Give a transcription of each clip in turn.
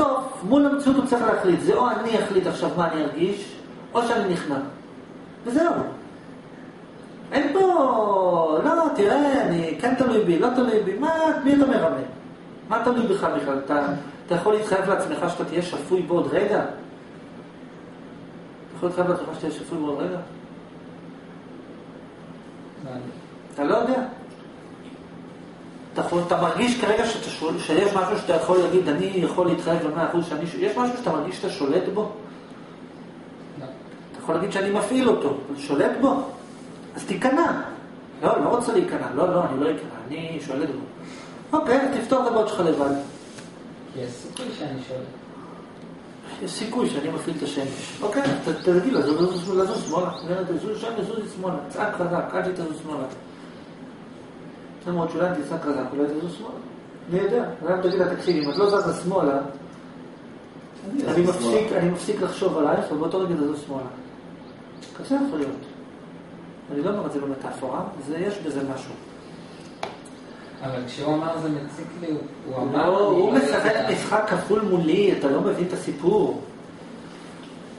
בסוף, מול המציאות הוא צריך להחליט. זה או אני אחליט עכשיו מה אני ארגיש, או שאני נכנע. וזהו. אין פה, לא, תראה, אני כן תלוי בי, לא תלוי בי, מה, מי אתה מרמה? מה תלוי בך בכלל? אתה, אתה יכול להתחייב לעצמך שאתה תהיה שפוי בעוד רגע? אתה יכול להתחייב לעצמך שתהיה שפוי בעוד רגע? אתה לא יודע. אתה, אתה מרגיש כרגע שאתה שואל, שיש משהו שאתה יכול להגיד, אני יכול להתחייב למאה אחוז שאני... יש משהו שאתה מרגיש שאתה שולט בו? לא. אתה יכול להגיד שאני מפעיל אותו, אתה שולט בו? אז תיכנע. לא, לא רוצה להיכנע. לא, לא, אני לא אכנע, אני שולט בו. אוקיי, תפתור את הבעיות שלך לבד. יש סיכוי שאני שואל. יש סיכוי שאני מפעיל את השמש. אוקיי, תגיד לו, לזוז שמאלה. לזוז שם, לזוז שמאלה. צעק חזק, עד שתזוז שמאלה. למרות שאולי תצעק חזק, אולי תזוז שמאלה. אני יודע. אולי אם תגיד לה, תקשיב, אם את לא זזה שמאלה, אני מפסיק, אני מפסיק לחשוב עלייך, ובאותו רגע תזוז שמאלה. כזה יכול להיות. אני לא אומר את זה במטאפורה, זה, יש בזה משהו. אבל כשהוא אמר זה מציק לי, הוא- אמר... לא, לי, הוא משחק. משחק כפול מולי, אתה לא מבין את הסיפור.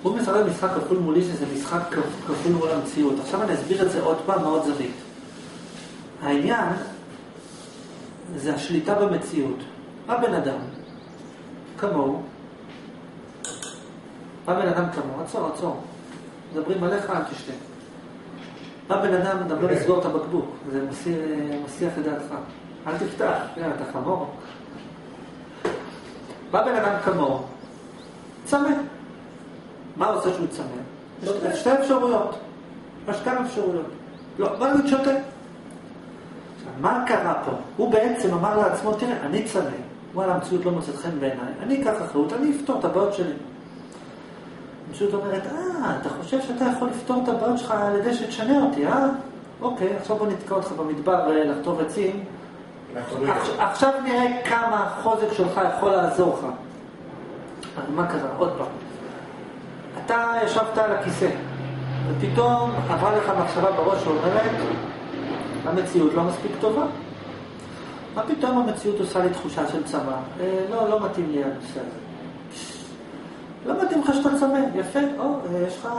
הוא משחק משחק כפול מולי, שזה משחק כפ- כפול מול המציאות. עכשיו אני אסביר את זה עוד פעם מאוד זווית. העניין זה השליטה במציאות. בא בן אדם, כמוהו, בא בן אדם כמוהו, עצור, עצור. מדברים עליך, אל תשתה. בא בן אדם, גם לא לסגור את הבקבוק, זה מסיר, מסיח את דעתך. אל תפתח, יאללה, אתה חמור. בא בן אדם כמוהו, צמא. מה הוא עושה שהוא צמא? יש שתי אפשרויות. יש כמה אפשרויות. לא, בוא נגיד שותה. מה קרה פה? הוא בעצם אמר לעצמו, תראה, אני צמא, וואלה, המציאות לא מוצאת חן בעיניי, אני אקח אחריות, אני אפתור את הבעיות שלי. המציאות אומרת, אה, אתה חושב שאתה יכול לפתור את הבעיות שלך על ידי שתשנה אותי, אה? אוקיי, עכשיו בוא נתקע אותך במדבר אה, לחטוב עצים. עכשיו- עכשיו נראה כמה החוזק שלך יכול לעזור לך. אז מה קרה? עוד פעם. אתה ישבת על הכיסא, ופתאום עברה לך מחשבה בראש שאומרת, המציאות לא מספיק טובה. מה פתאום המציאות עושה לי תחושה של צמא? אה, לא, לא מתאים לי הנושא הזה. לא מתאים לך שאתה צמא, יפה, או, אה, יש לך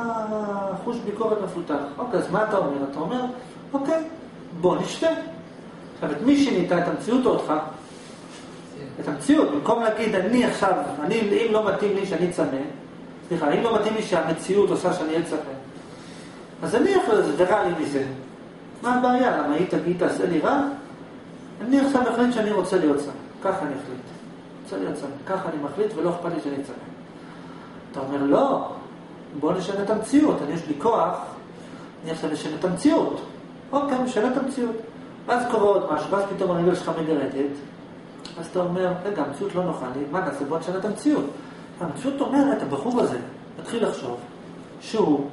חוש ביקורת מפותח. אוקיי, אז מה אתה אומר? אתה אומר, אוקיי, בוא נשתה. עכשיו, את מי שינית? את המציאות או אותך? את המציאות. במקום להגיד, אני עכשיו, אני, אם לא מתאים לי שאני צמא, סליחה, אם לא מתאים לי שהמציאות עושה שאני אהיה צמא, אז אני יכול, זה רע לי מזה. מה הבעיה? למה היא תגיד, תעשה לי רע? אני עכשיו מחליט שאני רוצה להיות צמא. ככה אני אחליט. רוצה להיות צמא. ככה אני מחליט ולא אכפת לי שאני צמא. אתה אומר, לא, בוא נשנה את המציאות. אני יש לי כוח, אני עכשיו אשנה את המציאות. אוקיי, משנה את המציאות. ואז קורה עוד משהו, ואז פתאום הרגל שלך מגרדת, אז אתה אומר, רגע, המציאות לא נוחה לי, מה נעשה? בוא נשנה את המציאות. המציאות אומרת, הבחור הזה מתחיל לחשוב שהוא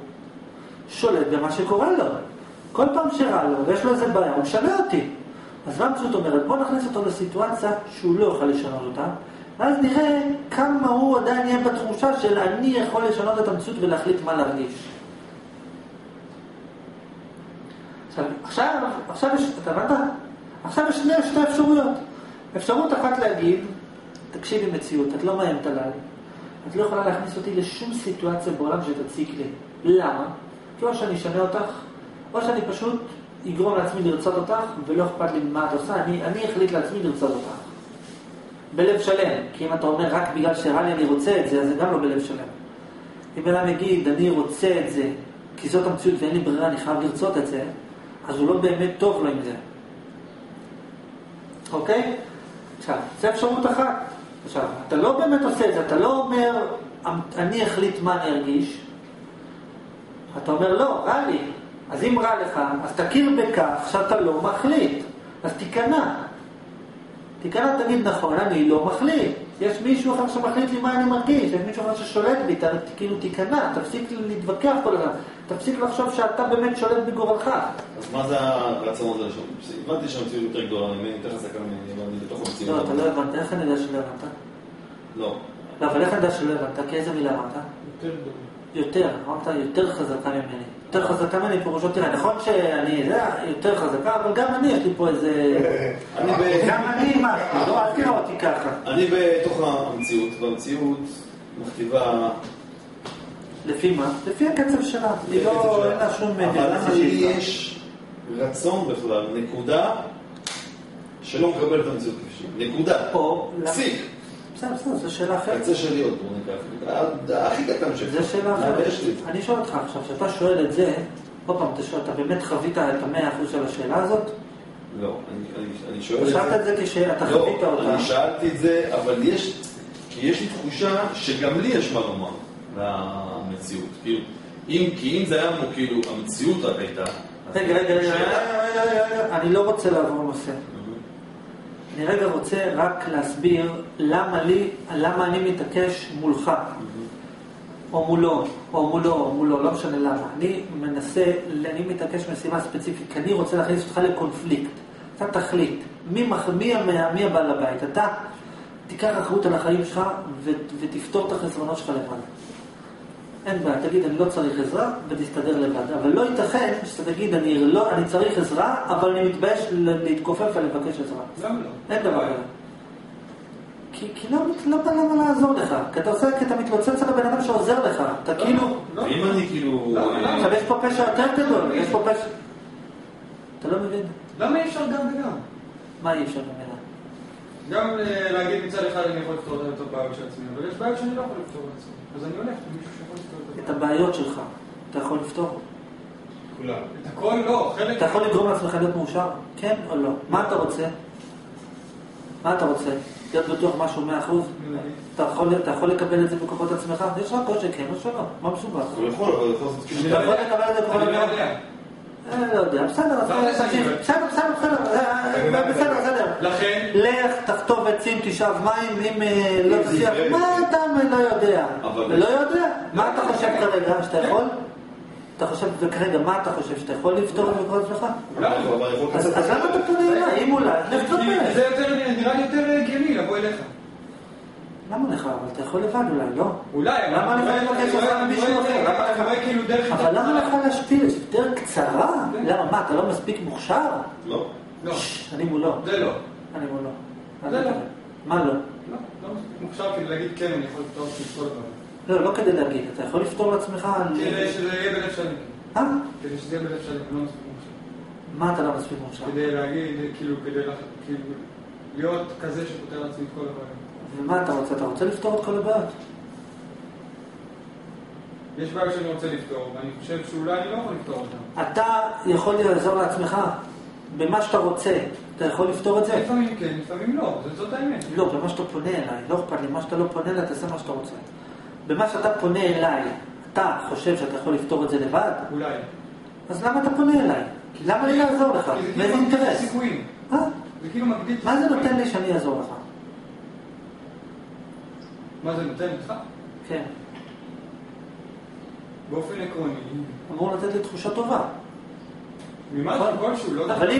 שולט במה שקורה לו. כל פעם שרע לו ויש לו איזה בעיה, הוא משנה אותי. אז מה המציאות אומרת? בוא נכניס אותו לסיטואציה שהוא לא יוכל לשנות אותה, ואז נראה כמה הוא עדיין יהיה בתחושה של אני יכול לשנות את המציאות ולהחליט מה להרגיש. עכשיו, עכשיו, יש, אתה הבנת? עכשיו יש שני, שתי אפשרויות. אפשרות אחת להגיד, תקשיבי מציאות, את לא מאיימת עליי. את לא יכולה להכניס אותי לשום סיטואציה בעולם שתציק לי. למה? כי או שאני אשנה אותך, או שאני פשוט אגרום לעצמי לרצות אותך, ולא אכפת לי מה את עושה, אני, אני אחליט לעצמי לרצות אותך. בלב שלם, כי אם אתה אומר רק בגלל שרע לי אני רוצה את זה, אז זה גם לא בלב שלם. אם אדם יגיד, אני רוצה את זה, כי זאת המציאות ואין לי ברירה, אני חייב לרצות את זה, אז הוא לא באמת טוב לו עם זה. אוקיי? עכשיו, זו אפשרות אחת. עכשיו, אתה לא באמת עושה את זה, אתה לא אומר, אני אחליט מה אני ארגיש. אתה אומר, לא, רע לי. אז אם רע לך, אז תכיר בכך שאתה לא מחליט. אז תיכנע. תיכנע, תגיד, נכון, אני לא מחליט. יש מישהו אחר שמחליט לי מה אני מרגיש, יש מישהו אחר ששולט בי, כאילו תיכנע, תפסיק להתווכח כל הזמן, תפסיק לחשוב שאתה באמת שולט בגורלך. אז מה זה הרצון הזה לשון? הבנתי שהמציאות יותר גדולה ממני, יותר חזקה ממני, אבל אני בתוך לא, המציאות. אתה לא הבנת, איך אני יודע שלא הבנת? לא. לא, אבל איך אני יודע שלא הבנת? כי איזה מילה אמרת? יותר גדול. יותר, אמרת יותר חזקה ממני. יותר חזקה ממני פירושו, תראה, נכון שאני, זה יותר חזקה, אבל גם אני, יש לי פה איזה... גם אני משהו, לא, אל תראה אותי ככה. אני בתוך המציאות, והמציאות מכתיבה... לפי מה? לפי הקצב שלה. היא לא, אין לה שום... אבל למה לי יש רצון בכלל, נקודה, שלא מקבל את המציאות כפי שהיא. נקודה. למה- פסיק. בסדר, בסדר, זו שאלה אחרת. קצה של להיות, בוא. הכי קטן שלך. זו שאלה מה, אחרת. זה. אני שואל אותך עכשיו, כשאתה שואל את זה, עוד פעם, אתה שואל, אתה באמת חווית את המאה אחוז של השאלה הזאת? לא, אני- שואל את שאלת את זה. זה כשאתה לא, חווית אותה. אני שאלתי את זה, אבל יש, כי יש לי תחושה שגם לי יש מה לומר למציאות. כאילו, אם, כי אם זה היה כאילו, המציאות רק הייתה... אז רגע, רגע, רגע, השאלה- רגע, רגע, רגע, אני לא רוצה לעבור נושא. אני רגע רוצה רק להסביר למה לי, למה אני מתעקש מולך, או מולו, או מולו, או מולו, לא משנה למה. אני מנסה, אני מתעקש מסיבה ספציפית, כי אני רוצה להכניס אותך לקונפליקט. אתה תחליט, מי, מח- מי, המ- מי הבעל הבית? אתה תיקח אחריות על החיים שלך ו, ותפתור את החסרונות שלך לבד. אין בעיה, תגיד, אני לא צריך עזרה, ותסתדר לבד. אבל לא ייתכן שאתה תגיד, אני, לא, אני צריך עזרה, אבל אני מתבייש להתכופף ולבקש עזרה. למה לא? אין דבר כזה. כי, כי לא, לא בא למה לעזור לך. כי אתה עושה, כי אתה מתלוצץ על הבן אדם שעוזר לך. אתה כאילו... לא. ואם אני כאילו... עכשיו יש פה פשע יותר גדול, יש פה פשע... אתה לא מבין? למה אי אפשר גם וגם? מה אי אפשר ממנה? גם אה, להגיד מצד אחד אני יכול לפתור את הבעיות של עצמי, אבל יש בעיות שאני לא יכול לפתור לעצמי. אז אני הולך למישהו שיכול לפתור את את הבעיות. הבעיות שלך, אתה יכול לפתור? כולם. את הכל לא, חלק... אתה יכול לגרום לעצמך להיות מאושר? כן או לא? מה אתה רוצה? מה אתה רוצה? להיות בטוח משהו מאה אחוז? אתה יכול, אתה יכול לקבל את זה בכוחות עצמך? יש רק או שכן או שלא, מה מסובך? הוא יכול, אבל הוא יכול לעשות כאילו... אתה יכול לקבל את זה בכוחות אני לא עצמך? לא יודע, בסדר, לא בסדר, בסדר, בסדר. לכן, לך, תחטוב עצים, תשאב מים, אם אה, לא תצליח, יקרה. מה אתה לא יודע? לא יודע? מה אתה חושב כרגע, שאתה יכול? אתה חושב, וכרגע, מה אתה חושב, שאתה יכול לפתור את זה בכל עצמך? אז. למה אתה פונה אליי? אם אולי, לך תחפש. זה נראה לי יותר הגיוני לבוא אליך. למה לך? אבל אתה יכול לבד אולי, לא? אולי, אבל למה לך רואה- לבקש עזרה ממישהו רואה- אחר? למה לך? כאילו דרך... אבל למה לך להשפיל? יש יותר קצרה? למה, מה, אתה לא מספיק מוכשר? לא. לא, אני מולו. זה לא. אני מולו. זה לא. מה לא? לא, לא מספיק מוכשר כדי להגיד כן, אני יכול לפתור את כל. לא, לא כדי להגיד, אתה יכול לפתור לעצמך... כדי שזה יהיה בלב שלם. אה? כדי שזה יהיה בלב שלם, לא מספיק מוכשר. מה אתה לא מספיק מוכשר? כדי להגיד, כאילו, כדי כאילו, להיות כזה שפותר לעצמי את כל הבעיות. ומה אתה רוצה? אתה רוצה לפתור את כל הבעיות? יש בעיות שאני רוצה לפתור, ואני חושב שאולי אני לא יכול לפתור אותן. אתה יכול לעזור לעצמך במה שאתה רוצה. אתה יכול לפתור את זה? לפעמים כן, לפעמים לא, זאת- האמת. לא, במה שאתה פונה אליי. לא אכפת לי. מה שאתה לא פונה אליי, תעשה מה שאתה רוצה. במה שאתה פונה אליי, אתה חושב שאתה יכול לפתור את זה לבד? אולי. אז למה אתה פונה אליי? למה לי לעזור לך? כי זה מאיזה כאילו אינטרס? זה כאילו מגדיל את מה זה. נותן לי שאני אעזור לך? מה זה נותן לך? כן. באופן עקרוני. אמור לתת לי תחושה טובה. כלשהו, לא... אבל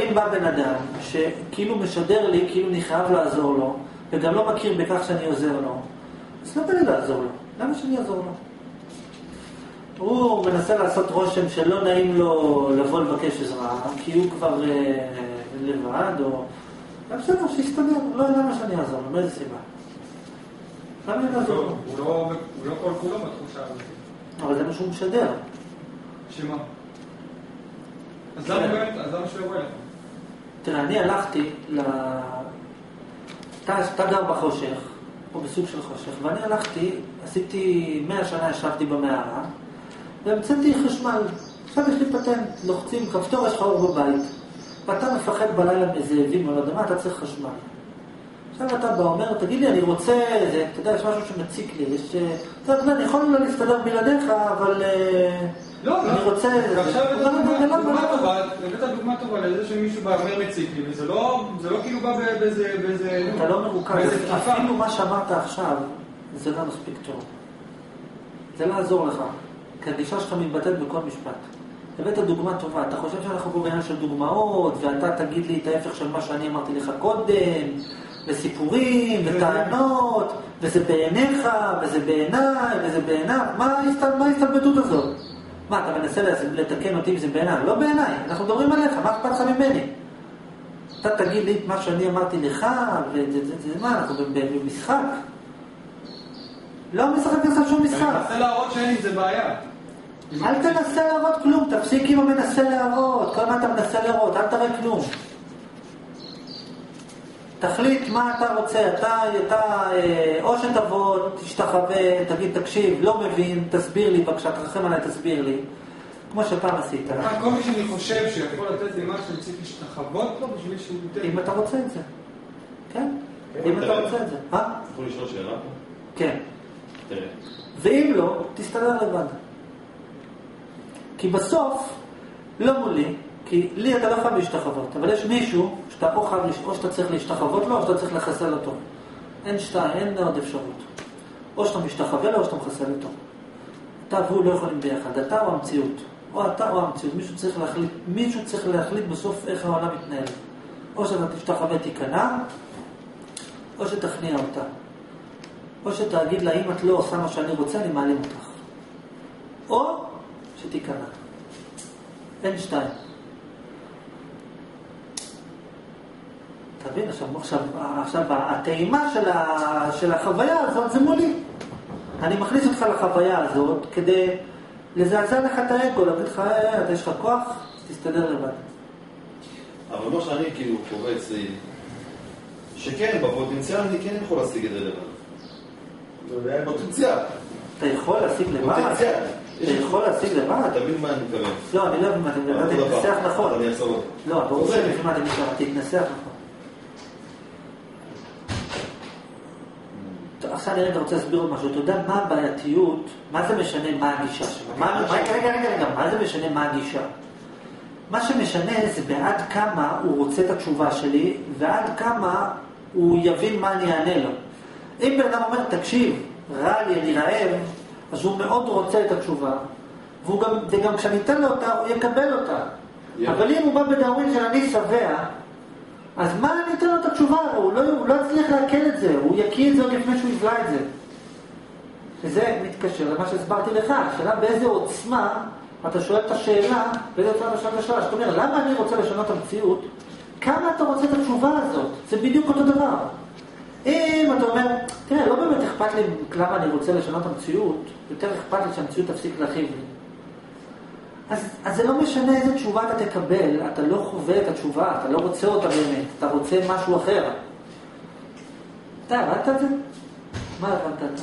אם בא בן אדם, שכאילו משדר לי, כאילו אני חייב לעזור לו, וגם לא מכיר בכך שאני עוזר לו, אז לא בא לי לעזור לו. למה שאני אעזור לו? הוא מנסה לעשות רושם שלא נעים לו לבוא לבקש עזרה, כי הוא כבר אה, לבד, או... בסדר, שיסתדר, לא למה שאני אעזור לו, מאיזה סיבה? למה אני לעזור לא, לו? הוא לא- הוא לא כל כולו בתחושה הזאת. אבל זה מה שהוא משדר. שמה? אז למה שהוא יבוא אליך? תראה, אני הלכתי ל... אתה, גר בחושך, או בסוג של חושך, ואני הלכתי, עשיתי, מאה שנה ישבתי במערה, והמצאתי חשמל. עכשיו יש לי פטנט, לוחצים כפתור, יש לך אור בבית, ואתה מפחד בלילה מזאבים או לא יודע מה, אתה צריך חשמל. עכשיו אתה בא, אומר, תגיד לי, אני רוצה, זה, אתה יודע, יש משהו שמציק לי, יש, אה, אתה יודע, אני יכול לא להסתדר בלעדיך, אבל אה, לא, אני לא. רוצה... הבאת דוגמה- למה, דוגמה למה? טובה, הבאת דוגמה טובה לזה שמישהו בא מציק לי, וזה לא זה לא כאילו בא באיזה... אתה לא מרוכז. אפילו מה שאמרת עכשיו, זה לא מספיק טוב. זה לא יעזור לך, כי הגישה שלך מתבטאת בכל משפט. הבאת דוגמה טובה, אתה חושב שאנחנו פה בעניין של דוגמאות, ואתה תגיד לי את ההפך של מה שאני אמרתי לך קודם, וסיפורים, וטענות, וזה בעיניך, וזה בעיניי, וזה בעיניו. מה ההסת- מה ההסתלבטות הזאת? מה, אתה מנסה לתקן אותי אם זה בעיניי? לא בעיניי, אנחנו מדברים עליך, מה אכפת לך ממני? אתה תגיד לי את מה שאני אמרתי לך, וזה זה, זה, מה, אנחנו במשחק. לא משחק אצלך שום אני משחק. מנסה להראות שאין עם זה בעיה. אל תנסה להראות כלום, תפסיק עם המנסה להראות, כל מה אתה מנסה להראות, אל תראה כלום. תחליט מה אתה רוצה, אתה, אתה אה, או שתבוא, תשתחווה, תגיד, תקשיב, לא מבין, תסביר לי בבקשה, תרחם עליי, תסביר לי. כמו שפעם עשית. כל מי שאני חושב שיכול לתת לי משהו, אני צריך להשתחוות לו בשביל שהוא ייתן. אם אתה רוצה את זה. כן? אם אתה רוצה את זה. אה? יכול לשאול שאלה פה? כן. תראה. ואם לא, תסתדר לבד. כי בסוף, לא מולי, כי לי אתה לא חייב להשתחוות, אבל יש מישהו שאתה או חייב, או שאתה צריך להשתחוות לו, או שאתה צריך לחסל אותו. אין שתיים, אין עוד אפשרות. או שאתה משתחווה לו, או שאתה מחסל אותו. אתה והוא לא יכולים ביחד, אתה או המציאות. או אתה או המציאות. מישהו צריך להחליט, מישהו צריך להחליט בסוף איך העולם מתנהל. או שאתה תשתחווה תיכנע, או שתכניע אותה. או שתגיד לה, אם את לא עושה מה שאני רוצה, אני מעלים אותך. או שתיכנע. אין שתיים. תבין, עכשיו, עכשיו, עכשיו הטעימה של, ה, של החוויה הזאת זה מולי. אני מכניס אותך לחוויה הזאת כדי לזעזע לך את האגו, להגיד לך, "אה, אתה יש לך כוח, תסתדר לבד. אבל מה שאני כאילו קורא אצלי, שכן, בפוטנציאל אני כן יכול להשיג את זה לבד. פוטנציאל. אתה יכול להשיג לבד? פוטנציאל. אתה יכול להשיג לבד? אתה מבין מה אני מתכוון? לא, אני לא מבין מה אתה אותו אתה דבר. תתנסח נכון. אני אחזור. לא, ברור מבין מה אתה מתכוון, תתנסח נכון. עכשיו אני רגע רוצה להסביר עוד משהו. אתה יודע מה הבעייתיות, מה זה משנה מה הגישה שלו? רגע, רגע, רגע, מה זה משנה מה הגישה? מה שמשנה זה בעד כמה הוא רוצה את התשובה שלי, ועד כמה הוא יבין מה אני אענה לו. אם בן אדם אומר, תקשיב, רע לי, אני רעב, אז הוא מאוד רוצה את התשובה, וגם כשאני אתן לו אותה, הוא יקבל אותה. אבל אם הוא בא בדאווין של אני שבע, אז מה אני אתן לו את התשובה? הוא לא, הוא לא יצליח לעכל את זה, הוא יקיא את זה עוד לפני שהוא יבלע את זה. וזה מתקשר למה שהסברתי לך, השאלה באיזה עוצמה אתה שואל את השאלה, באיזה עוצמה אתה שואל את השאלה, זאת אומרת, למה אני רוצה לשנות את המציאות? כמה אתה רוצה את התשובה הזאת? זה בדיוק אותו דבר. אם אתה אומר, תראה, לא באמת אכפת לי למה אני רוצה לשנות את המציאות, יותר אכפת לי שהמציאות תפסיק להכאיב לי. אז, אז זה לא משנה איזה תשובה אתה תקבל, אתה לא חווה את התשובה, אתה לא רוצה אותה באמת, אתה רוצה משהו אחר. אתה הבנת את זה? מה הבנת אתה?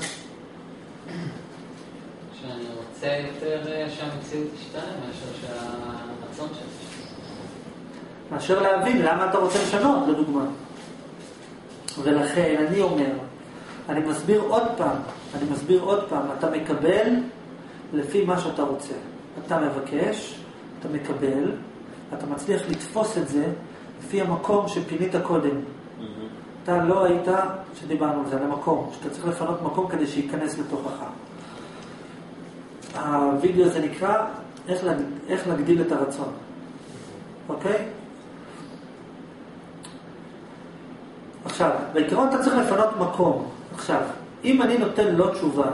שאני רוצה יותר אה, שהמציאות תשתנה מאשר שהרצון שלי. מאשר להבין למה אתה רוצה לשנות, לדוגמה. ולכן אני אומר, אני מסביר עוד פעם, אני מסביר עוד פעם, אתה מקבל לפי מה שאתה רוצה. אתה מבקש, אתה מקבל, אתה מצליח לתפוס את זה לפי המקום שפינית קודם. אתה לא היית, שדיברנו על זה, על המקום, שאתה צריך לפנות מקום כדי שייכנס לתוכך. הווידאו הזה נקרא איך, להג... איך להגדיל את הרצון, אוקיי? עכשיו, בעיקרון אתה צריך לפנות מקום. עכשיו, אם אני נותן לו תשובה,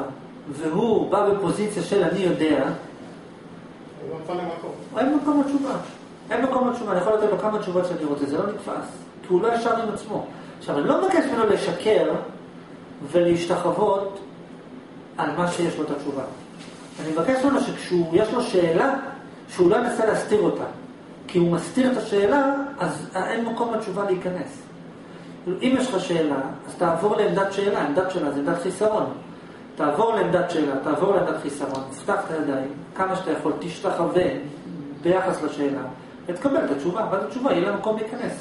והוא בא בפוזיציה של אני יודע, הוא לא מפנה מקום. אין מקום לתשובה. אין מקום לתשובה, אני יכול לתת לו כמה תשובות שאני רוצה, זה לא נתפס. כי הוא לא ישר עם עצמו. עכשיו, אני לא מבקש ממנו לשקר ולהשתחוות על מה שיש לו את התשובה. אני מבקש ממנו שכשיש לו שאלה, שהוא לא ינסה להסתיר אותה. כי הוא מסתיר את השאלה, אז אין מקום לתשובה להיכנס. אם יש לך שאלה, אז תעבור לעמדת שאלה, עמדת שאלה זה עמדת חיסרון. תעבור לעמדת שאלה, תעבור לעמדת חיסרון, תפתח את הידיים, כמה שאתה יכול, תשתחווה ביחס לשאלה, ותקבל את התשובה, ואז התשובה יהיה לה מקום להיכנס.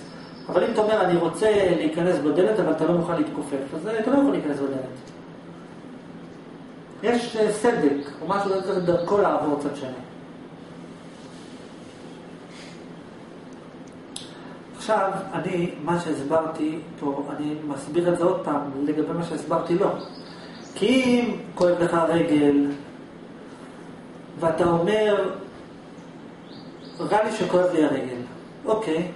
אבל אם אתה אומר, אני רוצה להיכנס בדלת, אבל אתה לא מוכן להתכופף, אז אתה לא יכול להיכנס בדלת. יש אה, סדק, או משהו, צריך דרכו לעבור צד שני. עכשיו, אני, מה שהסברתי, פה, אני מסביר את זה עוד פעם, לגבי מה שהסברתי לו. כי אם כואב לך הרגל, ואתה אומר, רע לי שכואב לי הרגל. אוקיי,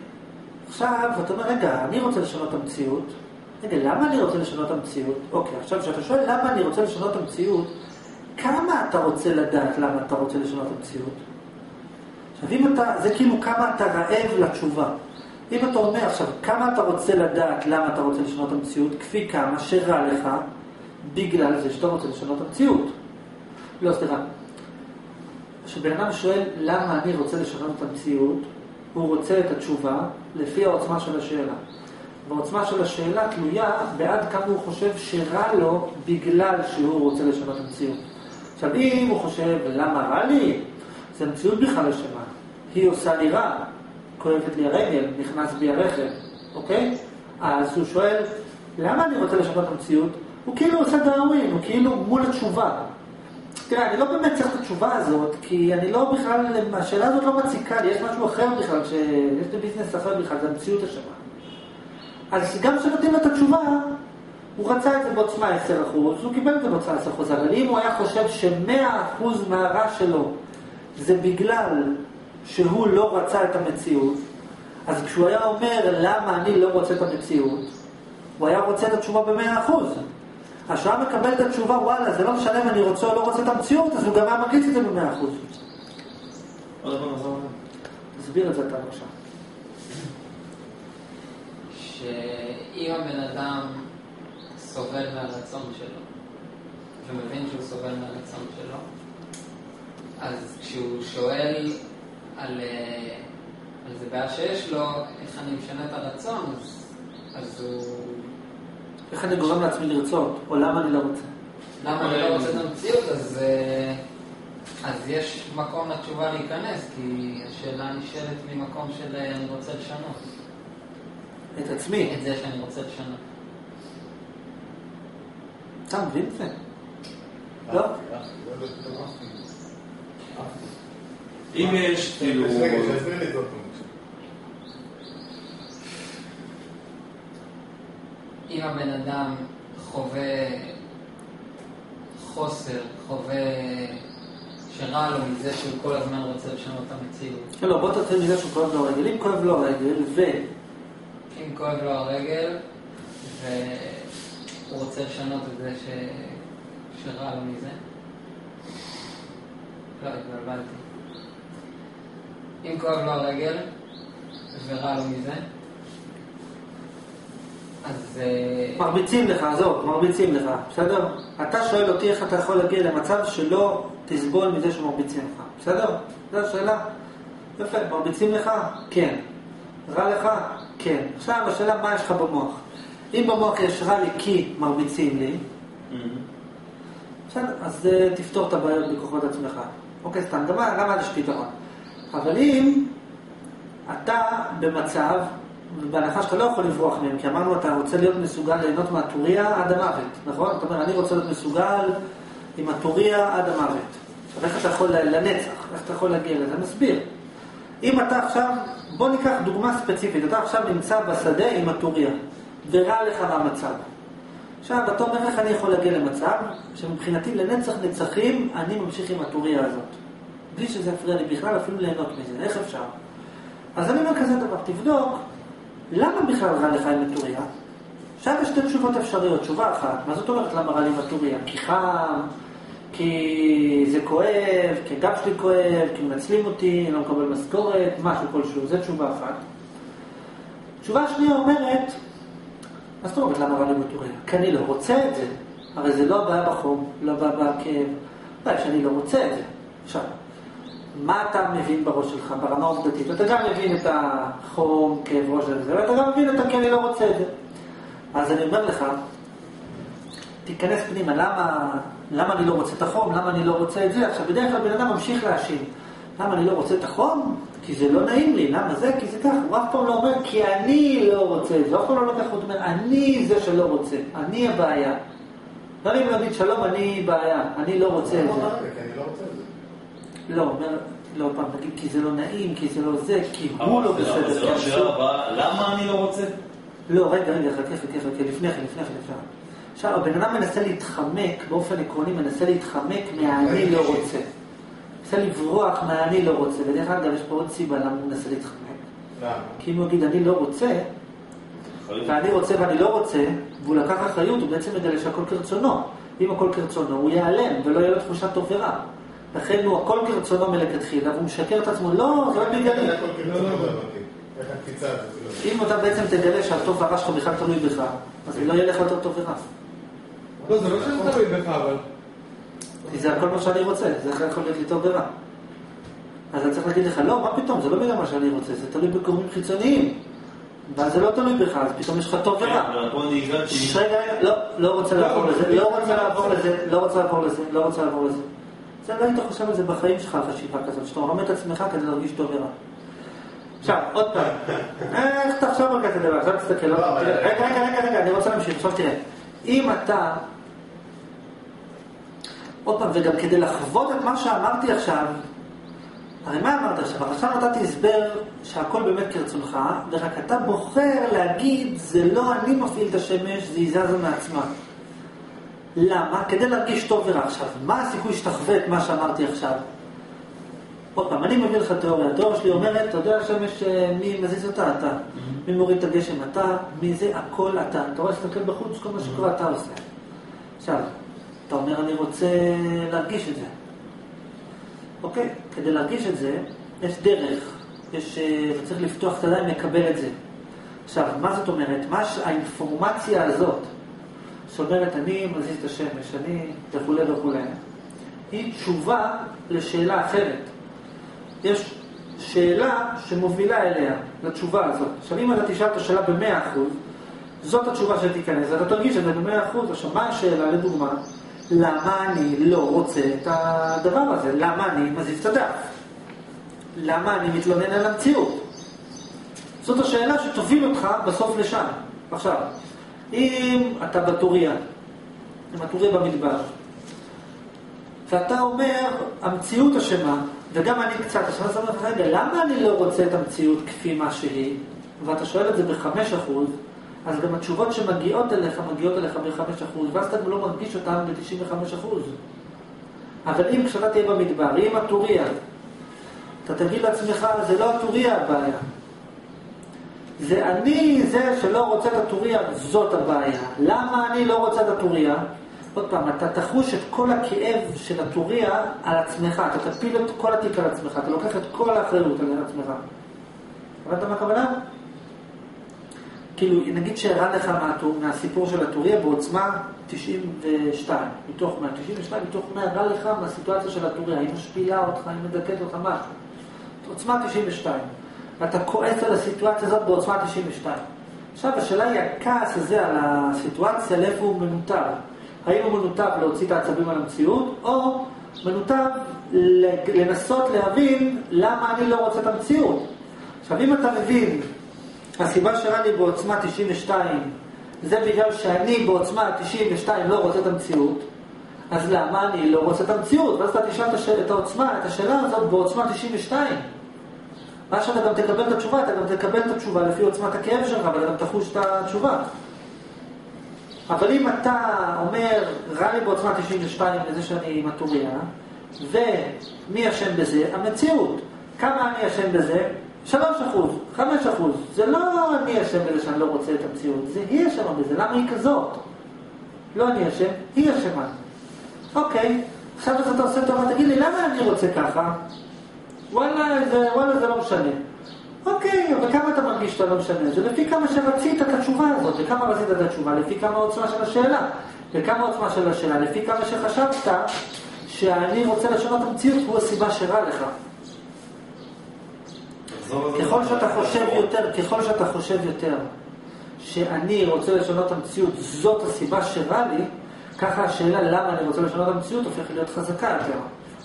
עכשיו אתה אומר, רגע, אני רוצה לשנות את המציאות, רגע, למה אני רוצה לשנות את המציאות? אוקיי, עכשיו כשאתה שואל למה אני רוצה לשנות את המציאות, כמה אתה רוצה לדעת למה אתה רוצה לשנות את המציאות? עכשיו, אם אתה, זה כאילו כמה אתה רעב לתשובה. אם אתה אומר עכשיו, כמה אתה רוצה לדעת למה אתה רוצה לשנות את המציאות, כפי כמה שרע לך, בגלל זה שאתה רוצה לשנות את המציאות. לא, סליחה. כשבן אדם שואל למה אני רוצה לשנות את המציאות, הוא רוצה את התשובה לפי העוצמה של השאלה. והעוצמה של השאלה תלויה בעד כמה הוא חושב שרע לו בגלל שהוא רוצה לשנות את המציאות. עכשיו, אם הוא חושב, למה רע לי? זה המציאות בכלל אשמה. היא עושה לי רע, כואבת לי הרגל, נכנס בי הרכב, אוקיי? אז הוא שואל, למה אני רוצה לשנות את המציאות? הוא כאילו עושה דאווין, הוא כאילו מול התשובה. תראה, אני לא באמת צריך את התשובה הזאת, כי אני לא בכלל, השאלה הזאת לא מציקה לי, יש משהו אחר בכלל, שיש לי ביזנס אחר בכלל, זה המציאות אשמה. אז גם כשנותנים לו את התשובה, הוא רצה את זה בעוצמה 10%, הוא קיבל את זה בעוצמה 10%, אבל אם הוא היה חושב ש-100% מהרע שלו זה בגלל שהוא לא רצה את המציאות, אז כשהוא היה אומר למה אני לא רוצה את המציאות, הוא היה רוצה את התשובה ב-100%. אז כשהוא היה מקבל את התשובה, וואלה, זה לא משנה אם אני רוצה או לא רוצה את המציאות, אז הוא גם היה מרגיש את זה ב-100%. עוד פעם. תסביר את זה אתה בבקשה. שאם הבן אדם סובל מהרצון שלו, ומבין שהוא סובל מהרצון שלו, אז כשהוא שואל על, אה, על זה בעיה שיש לו, איך אני משנה את הרצון, אז, אז הוא... איך אני גורם לעצמי לרצות, או למה אני לא רוצה. למה אני לא רוצה את המציאות, אז, אה, אז יש מקום לתשובה להיכנס, כי השאלה נשאלת ממקום של אה, אני רוצה לשנות. את עצמי. את זה שאני רוצה לשנות. אתה מבין את זה? לא? אם יש, כאילו... רגע, שיסביר לי את זה עוד פעם. אם הבן אדם חווה חוסר, חווה שרע לו מזה שהוא כל הזמן רוצה לשנות את המציאות. לא, בוא תתחיל מזה שהוא כואב לו הרגל. אם כואב לו הרגל, ו... אם כואב לו הרגל, והוא רוצה לשנות את זה ש... שרע לו מזה. לא, התבלבלתי. אם כואב לו הרגל, ורע לו מזה, אז... אה, מרביצים לך, עזוב, מרביצים לך, בסדר? אתה שואל אותי איך אתה יכול להגיע למצב שלא תסבול מזה שמרביצים לך, בסדר? זו השאלה. יפה, מרביצים לך? כן. רע לך? כן. עכשיו השאלה מה יש לך במוח. אם במוח יש רע לי כי מרביצים לי, בסדר, אז אה, תפתור את הבעיות בכוחות עצמך. אוקיי, סתם, גם אז יש פתרון. אבל אם אתה במצב, בהנחה שאתה לא יכול לברוח מהם, כי אמרנו אתה רוצה להיות מסוגל ליהנות מהטוריה עד המוות, נכון? אתה אומר, אני רוצה להיות מסוגל עם הטוריה עד המוות. איך אתה יכול לנצח? איך אתה יכול להגיע לזה? נסביר. אם אתה עכשיו, בוא ניקח דוגמה ספציפית, אתה עכשיו נמצא בשדה עם הטוריה, ורע לך מהמצב. עכשיו, אתה אומר איך אני יכול להגיע למצב שמבחינתי לנצח נצחים אני ממשיך עם הטוריה הזאת. בלי שזה יפריע לי בכלל אפילו ליהנות מזה, איך אפשר? אז אני אומר כזה דבר, תבדוק למה בכלל רע לך עם הטוריה? עכשיו יש שתי תשובות אפשריות, תשובה אחת, מה זאת אומרת למה רע לי עם הטוריה? כי חם, כי זה כואב, כי הגב שלי כואב, כי מנצלים אותי, אני לא מקבל משכורת, משהו כלשהו, זו תשובה אחת. תשובה שנייה אומרת, מה זאת אומרת למה רע לי בטוריה? כי אני לא רוצה את זה. הרי זה לא הבעיה בחום, לא הבעיה בכאב, הבעיה שאני לא רוצה את זה. עכשיו, מה אתה מבין בראש שלך ברמה העובדתית? אתה גם מבין את החום, כאב ראש הזה, ואתה גם מבין את הכי אני לא רוצה את זה. אז אני אומר לך, תיכנס פנימה, למה, למה אני לא רוצה את החום, למה אני לא רוצה את זה? עכשיו, בדרך כלל בן אדם ממשיך להאשים. למה אני לא רוצה את החום? כי זה לא נעים לי, למה זה? כי זה ככה. הוא אף פעם לא אומר, כי אני לא רוצה את זה. אף פעם לא לוקח, הוא אומר, אני זה שלא רוצה, אני הבעיה. לא אם להגיד, שלום, אני בעיה, אני לא רוצה את זה. לא זה. לא, לא פעם, נגיד, כי זה לא נעים, כי זה לא זה, כי הוא לא אבל זה בסדר. זה כי לא השאלה הבאה, למה אני לא רוצה? לא, רגע, רגע, חכה, חכה, חכה, לפני כן, לפני כן, לפני כן. עכשיו, הבן אדם מנסה להתחמק, באופן עקרוני מנסה להתחמק מהאני לא רוצה. מנסה לברוח מהאני לא רוצה, ודרך אגב, יש פה עוד סיבה למה הוא מנסה להתחמק. כי אם הוא יגיד אני לא רוצה. ואני רוצה ואני לא רוצה, והוא לקח אחריות, הוא בעצם מגלה שהכל כרצונו. אם הכל כרצונו, הוא ייעלם ולא יהיה לו תחושת טוב ורע. לכן הוא הכל כרצונו מלכתחילה, והוא משקר את עצמו, לא, זה לא בגללי. הכל לא הבנתי. איך הקפיצה הזאת? כאילו. אם אתה בעצם תגלה שהטוב והרע שלך בכלל תלוי בך, אז לא יהיה לך יותר טוב ורע. לא, זה לא שזה תלוי בך, אבל... כי זה הכל מה שאני רוצה, זה יכול להיות לי טוב ורע. אז אני צריך להגיד לך, לא, מה פתאום, זה לא בגלל מה שאני רוצה, זה תלוי בגורמים חיצוניים. ואז זה לא תלוי בך, אז פתאום יש לך טוב ורע. כן, רגע, לא, לא רוצה לעבור לזה, לא רוצה לעבור לזה, לא רוצה לעבור לזה, לא רוצה לעבור לזה. זה לא היית חושב על זה בחיים שלך, חשיבה כזאת, שאתה מרמה את עצמך כדי להרגיש טוב ורע. עכשיו, עוד פעם, איך תחשוב על כזה דבר, עכשיו תסתכל, פעם, תראה, רגע, רגע, רגע, רגע, אני רוצה להמשיך, עכשיו תראה, אם אתה, עוד פעם, וגם כדי לחוות את מה שאמרתי עכשיו, הרי מה אמרת עכשיו? עכשיו נתתי הסבר שהכל באמת כרצונך, ורק אתה בוחר להגיד, זה לא אני מפעיל את השמש, זה היא זזה מעצמה. למה? כדי להרגיש טוב ורע. עכשיו, מה הסיכוי שתחווה את מה שאמרתי עכשיו? עוד פעם, אני מביא לך תיאוריה. התיאוריה שלי אומרת, אתה יודע השמש, אה, מי מזיז אותה? אתה. מי מוריד את הגשם? אתה. מי זה? הכל אתה. אתה רואה, להסתכל בחוץ, כל מה שקורה אתה עושה. עכשיו, אתה אומר, אני רוצה להרגיש את זה. אוקיי, כדי להרגיש את זה, יש דרך, יש, אה, צריך לפתוח את הידיים לקבל את זה. עכשיו, מה זאת אומרת? מה האינפורמציה הזאת, שאומרת אני מזיז את השמש, אני וכולי וכולי, היא תשובה לשאלה אחרת. יש שאלה שמובילה אליה, לתשובה הזאת. עכשיו, אם אתה תשאל את השאלה במאה אחוז, זאת התשובה שתיכנס, ואתה תרגיש את זה במאה אחוז. עכשיו, מה השאלה, לדוגמה? למה אני לא רוצה את הדבר הזה? למה אני מזיז את הדף? למה אני מתלונן על המציאות? זאת השאלה שתוביל אותך בסוף לשם. עכשיו, אם אתה בטוריה, אם הטוריה במדבר, ואתה אומר, המציאות אשמה, וגם אני קצת, עכשיו אתה אומר לך, רגע, למה אני לא רוצה את המציאות כפי מה שהיא? ואתה שואל את זה בחמש אחוז, אז גם התשובות שמגיעות אליך, מגיעות אליך בחמש אחוז, ואז אתה לא מרגיש אותן ב-95 אחוז. אבל אם כשאתה תהיה במדבר, אם הטוריה, אתה תגיד לעצמך, זה לא הטוריה הבעיה. זה אני זה שלא רוצה את הטוריה, זאת הבעיה. למה אני לא רוצה את הטוריה? עוד פעם, אתה תחוש את כל הכאב של הטוריה על עצמך, אתה תפיל את כל התיק על עצמך, אתה לוקח את כל האחריות על עצמך. הבנת מה הכוונה? כאילו, נגיד שהראה לך מהסיפור של הטוריה בעוצמה 92, מתוך 100, 92 מתוך 100 הראה לך מהסיטואציה של הטוריה, היא משפילה אותך, היא מדכאת אותך, משהו. עוצמה 92. ואתה כועס על הסיטואציה הזאת בעוצמה 92. עכשיו, השאלה היא הכעס הזה על הסיטואציה, לאיפה הוא מנותב. האם הוא מנותב להוציא את העצבים על המציאות, או מנותב לנסות להבין למה אני לא רוצה את המציאות. עכשיו, אם אתה מבין, הסיבה לי בעוצמה 92 זה בגלל שאני בעוצמה 92 לא רוצה את המציאות, אז למה אני לא רוצה את המציאות? ואז אתה תשאל את העוצמה, את השאלה הזאת בעוצמה 92. ואז שאתה גם תקבל את התשובה, אתה גם תקבל את התשובה לפי עוצמת הכאב שלך, ואתה גם תחוש את התשובה. אבל אם אתה אומר, רע לי בעוצמה 92 לזה שאני עם הטוריה, ומי אשם בזה? המציאות. כמה אני אשם בזה? 3 אחוז, 5 אחוז. זה לא אני אשם בזה שאני לא רוצה את המציאות, זה היא אשמה בזה, למה היא כזאת? לא אני אשם, היא אשמה. אוקיי, עכשיו אתה עושה טובה, תגיד לי, למה אני רוצה ככה? וואלה, זה, וואלה, זה לא משנה. אוקיי, אבל כמה אתה מרגיש שאתה לא משנה? זה לפי כמה שרצית את התשובה הזאת, וכמה רצית את התשובה, לפי כמה העוצמה של השאלה, וכמה העוצמה של השאלה, לפי כמה שחשבת שאני רוצה לשנות את המציאות, הוא הסיבה שרע לך. ככל שאתה חושב יותר, ככל שאתה חושב יותר שאני רוצה לשנות את המציאות, זאת הסיבה שרע לי, ככה השאלה למה אני רוצה לשנות את המציאות הופכת להיות חזקה יותר.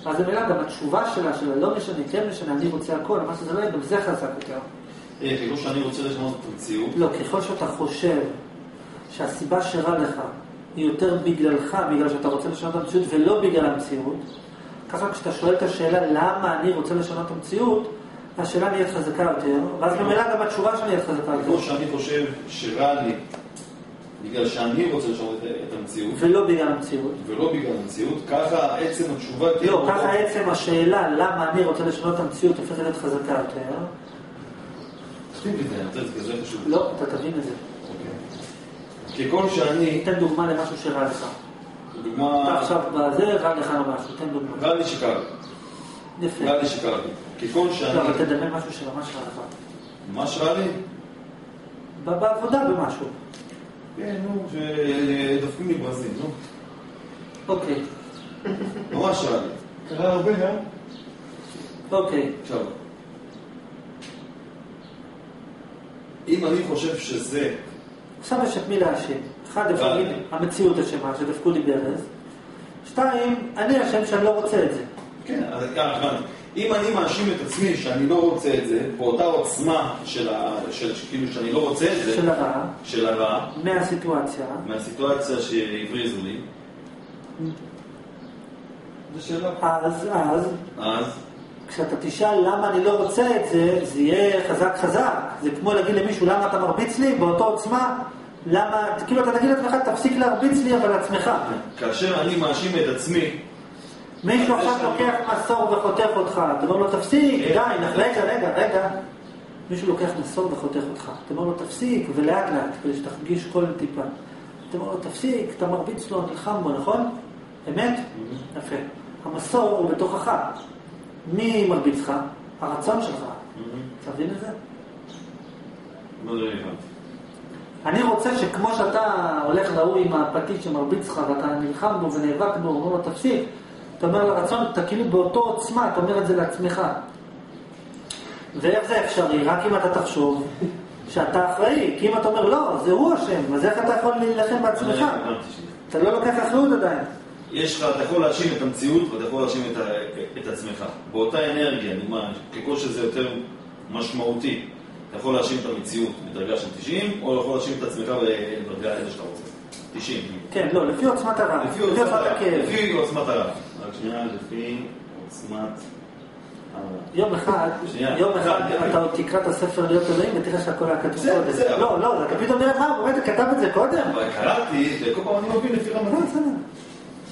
אז ממילא גם התשובה שלה, של לא משנה, כן משנה, אני רוצה הכל, מה שזה לא יהיה, גם זה חזק יותר. אה, כאילו שאני רוצה לשנות את המציאות, לא, ככל שאתה חושב שהסיבה שרע לך היא יותר בגללך, בגלל שאתה רוצה לשנות את המציאות ולא בגלל המציאות, ככה כשאתה שואל את השאלה למה אני רוצה לשנות את המציאות, השאלה נהיית חזקה יותר, ואז ממילא גם התשובה שלי נהיית חזקה יותר. כמו שאני חושב שרע לי בגלל שאני רוצה לשנות את- המציאות, ולא בגלל המציאות. ולא בגלל המציאות, ככה עצם התשובה לא, ככה עצם השאלה למה אני רוצה לשנות את המציאות הופכת להיות חזקה יותר. לי את זה, זה, חשוב. לא, אתה תבין את זה. אוקיי. ככל שאני, תן דוגמה למשהו שרע לך. אתה דוגמה, עכשיו בזה, רע לך משהו, תן דוגמה. רע לי שקרה, יפה. רע לי לי. ככל לא, שאני, אבל תדמיין משהו שממש רע לך. ממש רע לי, בעבודה במשהו. כן, נו, שדופקים לי ברזיל, נו, אוקיי, רע לי. קרה הרבה, אה? אוקיי. עכשיו, אם אני חושב שזה, עכשיו יש את מי להאשים. אחד, אפשר להגיד, המציאות אשמה, שדפקו לי ברז. שתיים, אני אשם שאני לא רוצה את זה. כן, אז הבנתי. אם אני מאשים את עצמי שאני לא רוצה את זה, באותה עוצמה של ה... של כאילו שאני לא רוצה את זה, של הרע, של הרע, מהסיטואציה. מהסיטואציה שהבריזו לי, זו שאלה. אז, אז, אז, כשאתה תשאל למה אני לא רוצה את זה, זה יהיה חזק חזק. זה כמו להגיד למישהו למה אתה מרביץ לי, באותו עוצמה, למה, כאילו אתה תגיד לעצמך תפסיק להרביץ לי אבל לעצמך. כאשר אני מאשים את עצמי, מישהו עכשיו לוקח מסור וחותך אותך, אתה אומר לו תפסיק, די, נח- רגע, רגע, רגע. מישהו לוקח מסור וחותך אותך, אתה אומר לו תפסיק, ולאט לאט, כדי שתרגיש כל טיפה. אתה אומר לו תפסיק, אתה מרביץ לו, נלחם בו, נכון? אמת? יפה. המסור הוא בתוכך. מי מרביץ לך? הרצון שלך. אתה מבין את זה? לא הבנתי. אני רוצה שכמו שאתה הולך להוא עם הפטיש שמרביץ לך ואתה נלחם בו ונאבק בו, אומר לו תפסיק, אתה אומר לרצון, אתה כאילו באותו עוצמה, אתה אומר את זה לעצמך. ואיך זה אפשרי? רק אם אתה תחשוב שאתה אחראי, כי אם אתה אומר לא, זה הוא אשם, אז איך אתה יכול להילחם בעצמך? הבנתי ש- אתה לא לוקח אחריות עדיין. יש לך, אתה יכול להאשים את המציאות ואתה יכול להאשים את, את עצמך. באותה אנרגיה, אומר, ככל שזה יותר משמעותי, אתה יכול להאשים את המציאות בדרגה של 90, או יכול להאשים את עצמך בדרגה איזה שאתה רוצה. 90. כן, לא, לפי עוצמת הרע, לפי עוצמת הרע. לפי עוצמת הרע. רק שנייה, לפי עוצמת. יום אחד, יום אחד אתה עוד תקרא את הספר להיות אלוהים ותראה שהכל היה כתוב קודם. לא, לא, אתה פתאום נראה, מה, באמת כתב את זה קודם? אבל קראתי, וכל פעם אני מבין לפי לא, רמתי. בסדר.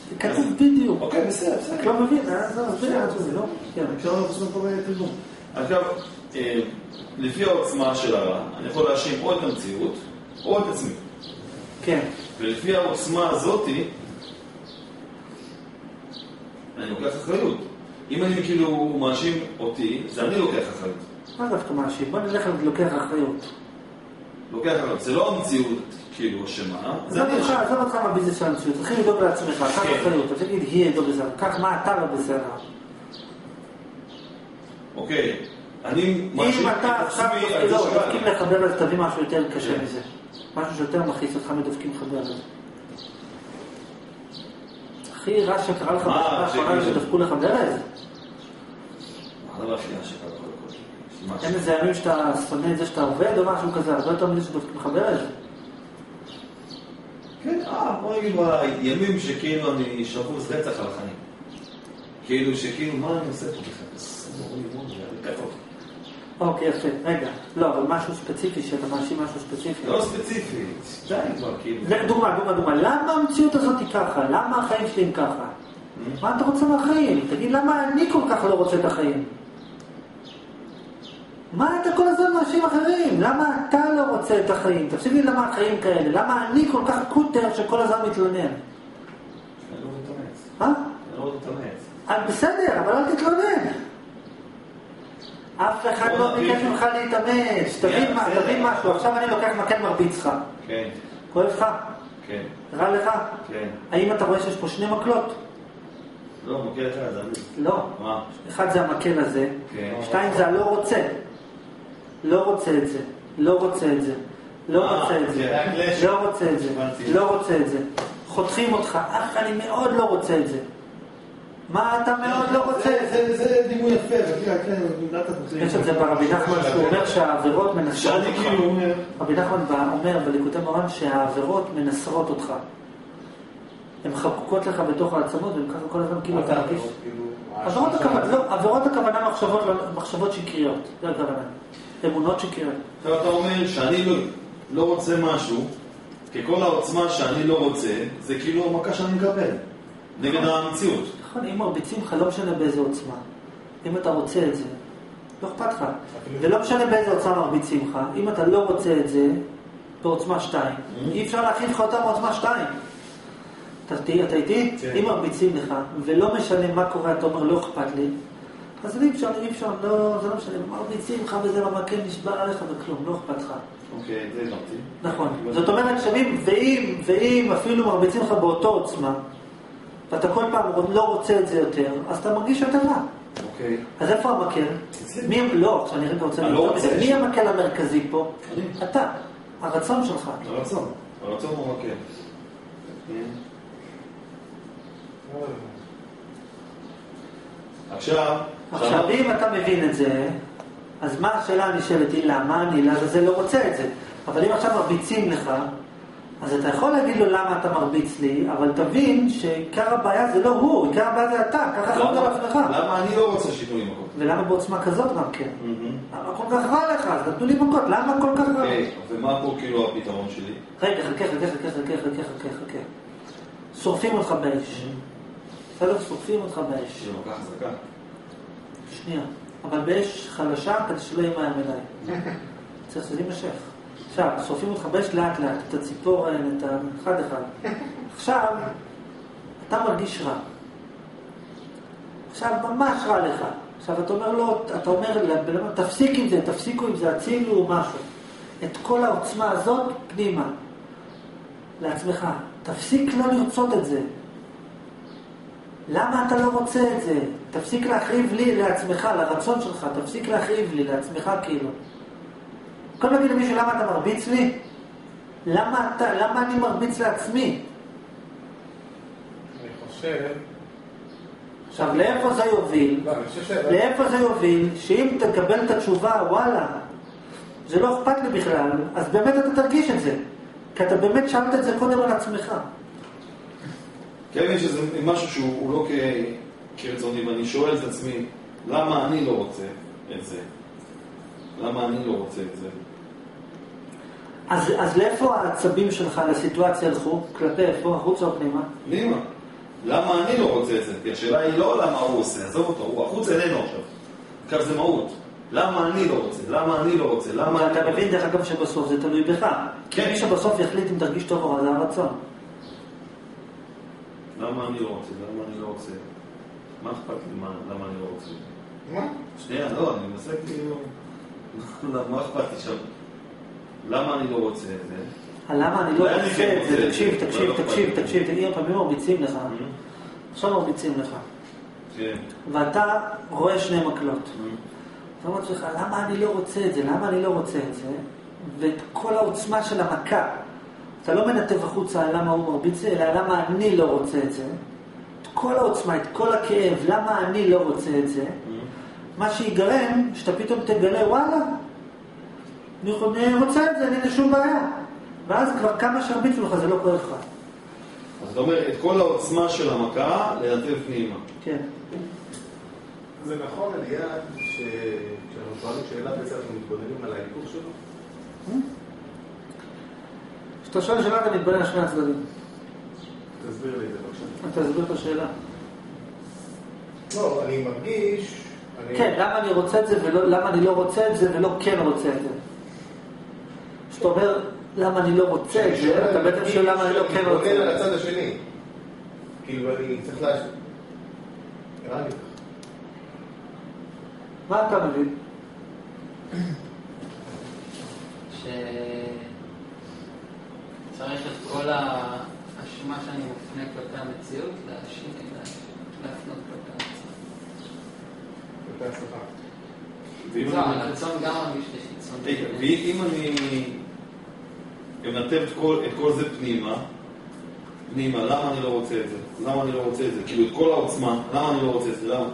זה כתוב בדיוק. אוקיי, בסדר, בסדר. לא מבין, אה, זה מסביר את זה, לא? כן. אפשר לא לעשות פה תרגום. עכשיו, אה, לפי העוצמה של הרע, אני יכול להאשים או את המציאות, או את עצמי. כן. ולפי העוצמה הזאתי, אני לוקח אחריות. אם אני כאילו מאשים אותי, זה אני לוקח אחריות. מה דווקא מאשים? בוא נלך לוקח אחריות. לוקח אחריות. זה לא המציאות כאילו אשמה, זה אני אשם. עזוב אותך מהביזנס של המציאות, תתחיל לדאוג לעצמך, קח כן. אחריות, אז תגיד, היא לא בסדר, קח מה אתה לא בסדר. אוקיי, אני מאשים אם את אתה עכשיו, עצמי על זה לא, שבא דופקים. לך ברז, תביא משהו יותר קשה כן. מזה. משהו שיותר מכעיס אותך מדופקים לך ברז. הכי רע שקרה לך מה, בשנה האחרונה שכאילו- שדפקו לך משהו. אין איזה ימים שאתה שונא את זה שאתה עובד או משהו כזה, הרבה יותר מזה שדופקים לך ברז. כן, אה, בוא נגיד בימים שכאילו אני שבוז רצח על החיים. כאילו שכאילו, מה אני עושה פה בכלל? אוקיי, יפה, רגע. לא, אבל משהו ספציפי, שאתה מאשים משהו ספציפי. לא ספציפית, די כבר, כאילו. זה דוגמה, דוגמה, דוגמה. למה המציאות הזאת היא ככה? למה החיים שלי הם ככה? מה אתה רוצה מהחיים? תגיד, למה אני כל כך לא רוצה את החיים? מה אתה כל הזמן מאשים אחרים? למה אתה לא רוצה את החיים? תפסיק לי למה החיים כאלה. למה אני כל כך קוטר שכל הזמן מתלונן? אני לא. אה? אני לא. אז בסדר, אבל אל תתלונן. אף אחד לא נפיל. ביקש ממך להתאמץ. תבין בסדר. תבין משהו. עכשיו אני לוקח מקל מרביץ לך. כן, כואב לך? כן, רע לך? כן. האם אתה רואה שיש פה שני מקלות? לא, מוקד אחד, זה. לא. מה? אחד זה המקל הזה, כן. שתיים זה הלא רוצה. לא רוצה את זה, לא רוצה את זה, לא אה, רוצה את זה. לא רוצה את זה. לא רוצה את זה. חותכים אותך, אך אני מאוד לא רוצה את זה. מה אתה מאוד לא רוצה זה? דימוי יפה, כן, כן. יש את זה ברבי נחמן, שהוא אומר שהעבירות מנסרות אותך. כאילו רבי נחמן אומר בליקוטי מורן שהעבירות מנסרות אותך. הן חקוקות לך בתוך העצמות, והן ככה כל הזמן כאילו אתה מרגיש. עבירות הכוונה, לא, עבירות הכוונה מחשבות, לא- מחשבות שקריות, זה הכוונה. אמונות שקריות. עכשיו אתה אומר שאני לא, לא רוצה משהו, ככל העוצמה שאני לא רוצה, זה כאילו המכה שאני מקבל. נגד המציאות. נכון, אם מרביצים לך, לא משנה באיזה עוצמה. אם אתה רוצה את זה, לא אכפת לך. ולא משנה באיזה עוצמה מרביצים לך, אם אתה לא רוצה את זה, בעוצמה 2. אי אפשר להכין לך אותה בעוצמה 2. אתה איתי? כן. אם מרביצים לך, ולא משנה מה קורה, אתה אומר, לא אכפת לי, אז אי אפשר, אי אפשר, לא, זה לא משנה, מרביצים לך וזה במקל נשבר עליך וכלום, לא אכפת לך. אוקיי, זה הבנתי. נכון. זאת אומרת שאם, ואם, ואם אפילו מרביצים לך באותו עוצמה, ואתה כל פעם לא רוצה את זה יותר, אז אתה מרגיש יותר רע. אוקיי. אז איפה המקל? מי, לא, עכשיו אני רגע רוצה יותר מזה. רוצה. מי המקל המרכזי פה? אתה. הרצון שלך. הרצון. הרצון הוא מקל. עכשיו, עכשיו, אם אתה מבין את זה, אז מה השאלה הנשאלת היא למה אני לעזאזל לא רוצה את זה? אבל אם עכשיו מרביצים לך, אז אתה יכול להגיד לו למה אתה מרביץ לי, אבל תבין שעיקר הבעיה זה לא הוא, עיקר הבעיה זה אתה, ככה חשבת על עצמך. למה אני לא רוצה שייתנו לי מכות? ולמה בעוצמה כזאת גם כן? למה כל כך רע לך? אז נתנו לי מכות, למה כל כך רע? אוקיי, ומה פה כאילו הפתרון שלי? רגע, חכה, חכה, חכה, חכה, חכה, חכה, חכה. שורפים אותך באש. בסדר? שורפים אותך באש. זה מכה חזקה. שנייה. אבל באש חלשה כדי שלא יהיה מים אליי. צריך שזה יימשך. עכשיו, שורפים אותך באש לאט לאט, את הציפורן, את ה... אחד אחד. עכשיו, אתה מרגיש רע. עכשיו, ממש רע לך. עכשיו, אתה אומר לו, אתה אומר לבן אדם, תפסיק עם זה, תפסיקו עם זה, הצילו משהו. את כל העוצמה הזאת, פנימה. לעצמך. תפסיק לא לרצות את זה. למה אתה לא רוצה את זה? תפסיק להכאיב לי, לעצמך, לרצון שלך, תפסיק להכאיב לי, לעצמך כאילו. כל להגיד למישהו למה אתה מרביץ לי? למה, אתה, למה אני מרביץ לעצמי? אני חושב... עכשיו, לאיפה זה יוביל? לא, ש... לאיפה זה יוביל? שאם תקבל את התשובה, וואלה, זה לא אכפת לי בכלל, אז באמת אתה תרגיש את זה. כי אתה באמת שאלת את זה קודם על עצמך. כן, יש איזה משהו שהוא הוא לא כ- כרצוני, ואני שואל את עצמי, למה אני לא רוצה את זה? למה אני לא רוצה את זה? אז, אז לאיפה העצבים שלך לסיטואציה הלכו? כלפי איפה? החוצה או פנימה? פנימה. למה אני לא רוצה את זה? כי השאלה היא לא למה הוא עושה, עזוב אותו, הוא החוץ איננו עכשיו. עכשיו זה מהות. למה אני לא רוצה? למה אני לא רוצה? למה אתה לא מבין? דרך אגב שבסוף זה תלוי בך. כי כן. מי שבסוף יחליט אם תרגיש טוב או רע זה הרצון. למה אני לא רוצה? למה אני לא רוצה? מה אכפת לי? מה- למה אני לא רוצה? מה? שנייה, לא, אני מנסה כאילו... מה אכפת לי שם? למה אני לא רוצה את זה? למה אני לא אני רוצה כן את זה? רוצה, תקשיב, תקשיב, לא תקשיב. תקשיב, תגיד עוד פעם, מרביצים לך, עכשיו מרביצים לך, כן. ואתה רואה שני מקלות. אתה אומר לעצמך, למה אני לא רוצה את זה? למה אני לא רוצה את זה? ואת כל העוצמה של המכה. אתה לא מנתב החוצה על למה הוא מרביץ לי, אלא למה אני לא רוצה את זה. את כל העוצמה, את כל הכאב, למה אני לא רוצה את זה. מה שיגרם, שאתה פתאום תגלה, וואלה, אני רוצה את זה, אין לי שום בעיה. ואז כבר כמה שהרביצו לך, זה לא כואב לך. אז אתה אומר, את כל העוצמה של המכה, לנתב פנימה. כן. זה נכון, אליעד, שכשאנחנו שואלים שאלה בעצם אנחנו מתבוננים על ההיפוך שלו? כשאתה שואל שאלה, אתה מתבונן על שני הצדדים. תסביר לי את זה בבקשה. אתה תסביר את השאלה. לא, אני מרגיש... כן, למה אני רוצה את זה ולמה אני לא רוצה את זה ולא כן רוצה את זה. כשאתה אומר למה אני לא רוצה את זה, אתה בעצם שואל למה אני לא כן רוצה מתבונן על. הצד השני. כאילו, אני צריך לה... נראה לי ככה. מה אתה מבין? שצריך את כל האשמה שאני מופנה כלפי המציאות, להאשים, להפנות כלפי המציאות. כלפי הצלחה. ואם אני- הרצון גם מרגיש לי חיצוני. רגע, ואם אני מנתב את כל, את כל זה פנימה, פנימה, למה אני לא רוצה את זה? למה אני לא רוצה את זה? כאילו, את כל העוצמה, למה אני לא רוצה את זה? למה?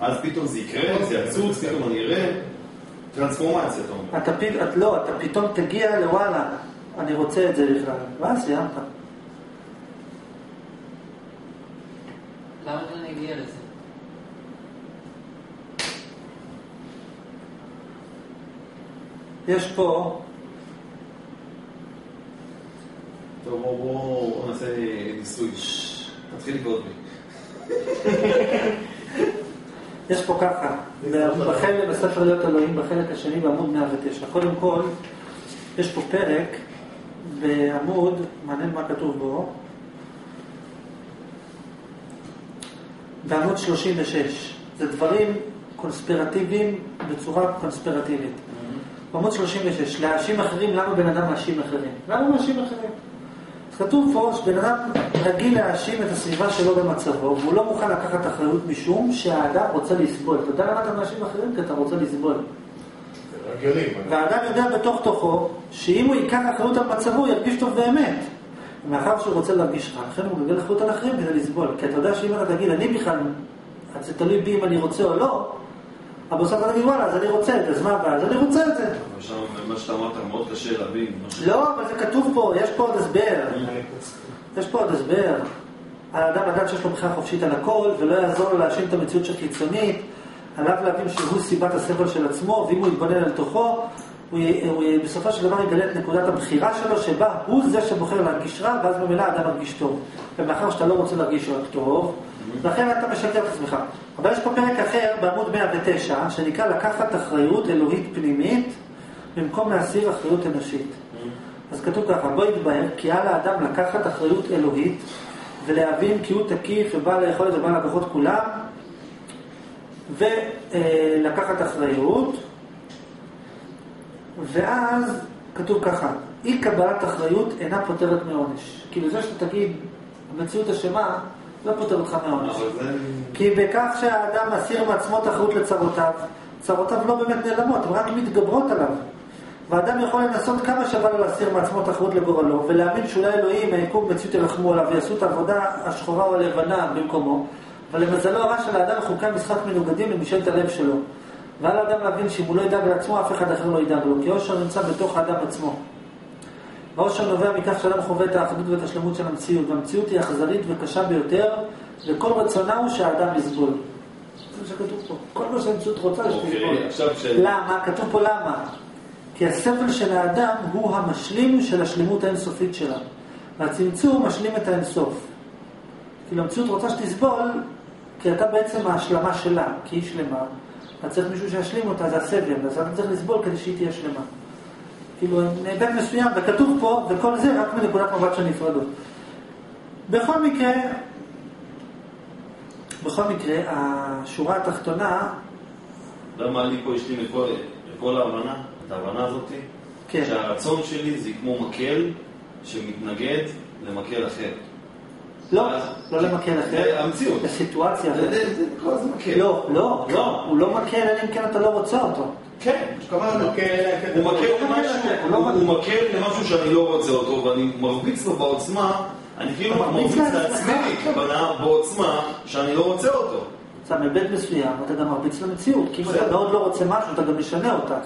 אז פתאום זה יקרה, זה יצוץ, פתאום אני אראה טרנספורמציה, אתה אומר. אתה פת- את לא, אתה פתאום תגיע לוואלה, אני רוצה את זה בכלל. ואז סיימת. למה אני אגיע לזה? יש פה, טוב, בואו בוא, בוא נעשה ניסוי. תתחיל לבעוט בי. יש פה ככה, בחלק, בספר להיות אלוהים, בחלק השני בעמוד 109. קודם כל, יש פה פרק בעמוד, מעניין מה כתוב בו, בעמוד 36. זה דברים קונספירטיביים בצורה קונספירטיבית. בעמוד 36, להאשים אחרים, למה בן אדם מאשים אחרים? למה מאשים אחרים? כתוב פה שבן אדם רגיל להאשים את הסביבה שלו במצבו, והוא לא מוכן לקחת אחריות משום שהאדם רוצה לסבול. אתה יודע למה אתה מאשים אחרים? כי אתה רוצה לסבול. והאדם יודע בתוך תוכו, שאם הוא ייקח אחריות על מצבו, הוא ירגיש טוב באמת. מאחר שהוא רוצה להרגיש רע, לכן הוא מגלגל אחריות על אחרים כדי לסבול. כי אתה יודע שאם אתה תגיד, אני בכלל, זה תלוי בי אם אני רוצה או לא, אבל בסוף אתה תגיד, וואלה, אז אני רוצה את זה, אז מה הבעיה? אז אני רוצה את זה. אבל שם, מה שאתה אמרת, מאוד קשה להבין. לא, אבל זה כתוב פה, יש פה עוד הסבר. יש פה עוד הסבר. האדם לדעת שיש לו בחירה חופשית על הכל, ולא יעזור לו להאשים את המציאות החיצונית, עליו להבין שהוא סיבת הסבל של עצמו, ואם הוא יתבונן על תוכו, הוא, הוא בסופו של דבר יגלה את נקודת הבחירה שלו, שבה הוא זה שבוחר להרגיש רע, ואז ממילא האדם מרגיש טוב. ומאחר שאתה לא רוצה להרגיש רק טוב, לכן אתה משקר את עצמך. אבל יש פה פרק אחר, בעמוד 109, שנקרא לקחת אחריות אלוהית פנימית, במקום להסיר אחריות אנושית. אז כתוב ככה, בוא יתבהר כי על האדם לקחת אחריות אלוהית ולהבין כי הוא תקיף ובעל היכולת ובעל הכוחות כולם ולקחת אחריות ואז כתוב ככה, אי קבלת אחריות אינה פוטרת מעונש. כאילו זה שאתה תגיד המציאות אשמה לא פוטר אותך זה... כי בכך שהאדם מסיר מעצמו את האחריות לצרותיו, צרותיו לא באמת נעלמות, הן רק מתגברות עליו. והאדם יכול לנסות כמה שבא לו להסיר מעצמו את האחריות לגורלו, ולהאמין שאולי אלוהים, היקום, מציאות ירחמו עליו, ויעשו את העבודה השחורה או הלבנה במקומו, אבל למזלו הרע של האדם חוקי המשחק מנוגדים למשאלת הלב שלו. ועל האדם להבין שאם הוא לא ידאג לעצמו, אף אחד אחר לא ידאג לו, כי אושר נמצא בתוך האדם עצמו. והאושר נובע מכך שאדם חווה את האחדות ואת השלמות של המציאות, והמציאות היא אכזרית וקשה ביותר, וכל רצונה הוא שהאדם יסבול. זה מה שכתוב פה. כל מה שהמציאות רוצה זה שתסבול. אוקיי, של... למה? כתוב פה למה. כי הסבל של האדם הוא המשלים של השלמות האינסופית שלה. והצמצום משלים את האינסוף. כאילו המציאות רוצה שתסבול, כי אתה בעצם ההשלמה שלה, כי היא שלמה. אתה צריך מישהו שישלים אותה, זה הסבל, אז אתה צריך לסבול כדי שהיא תהיה שלמה. כאילו, בהיבט מסוים, וכתוב פה, וכל זה רק מנקודת מבט של נפרדות. בכל מקרה, בכל מקרה, השורה התחתונה, למה אני פה השלים את כל- את כל ההבנה, את ההבנה הזאת? כן. שהרצון שלי זה כמו מקל שמתנגד למקל אחר. לא, לא למקל אחר, זה המציאות. זה- אחרת. זה- כל זה מקל. לא, לא, לא, הוא לא מקל אלא אם כן אתה לא רוצה אותו. כן. הוא מקל למשהו, לא שאני לא רוצה אותו, ואני מרביץ לו בעוצמה, אני כאילו מרביץ. לעצמי כוונה בעוצמה שאני לא רוצה אותו. אתה מהיבט מסוים, אתה גם מרביץ למציאות, כי אם אתה. מאוד לא רוצה משהו, אתה גם משנה אותה.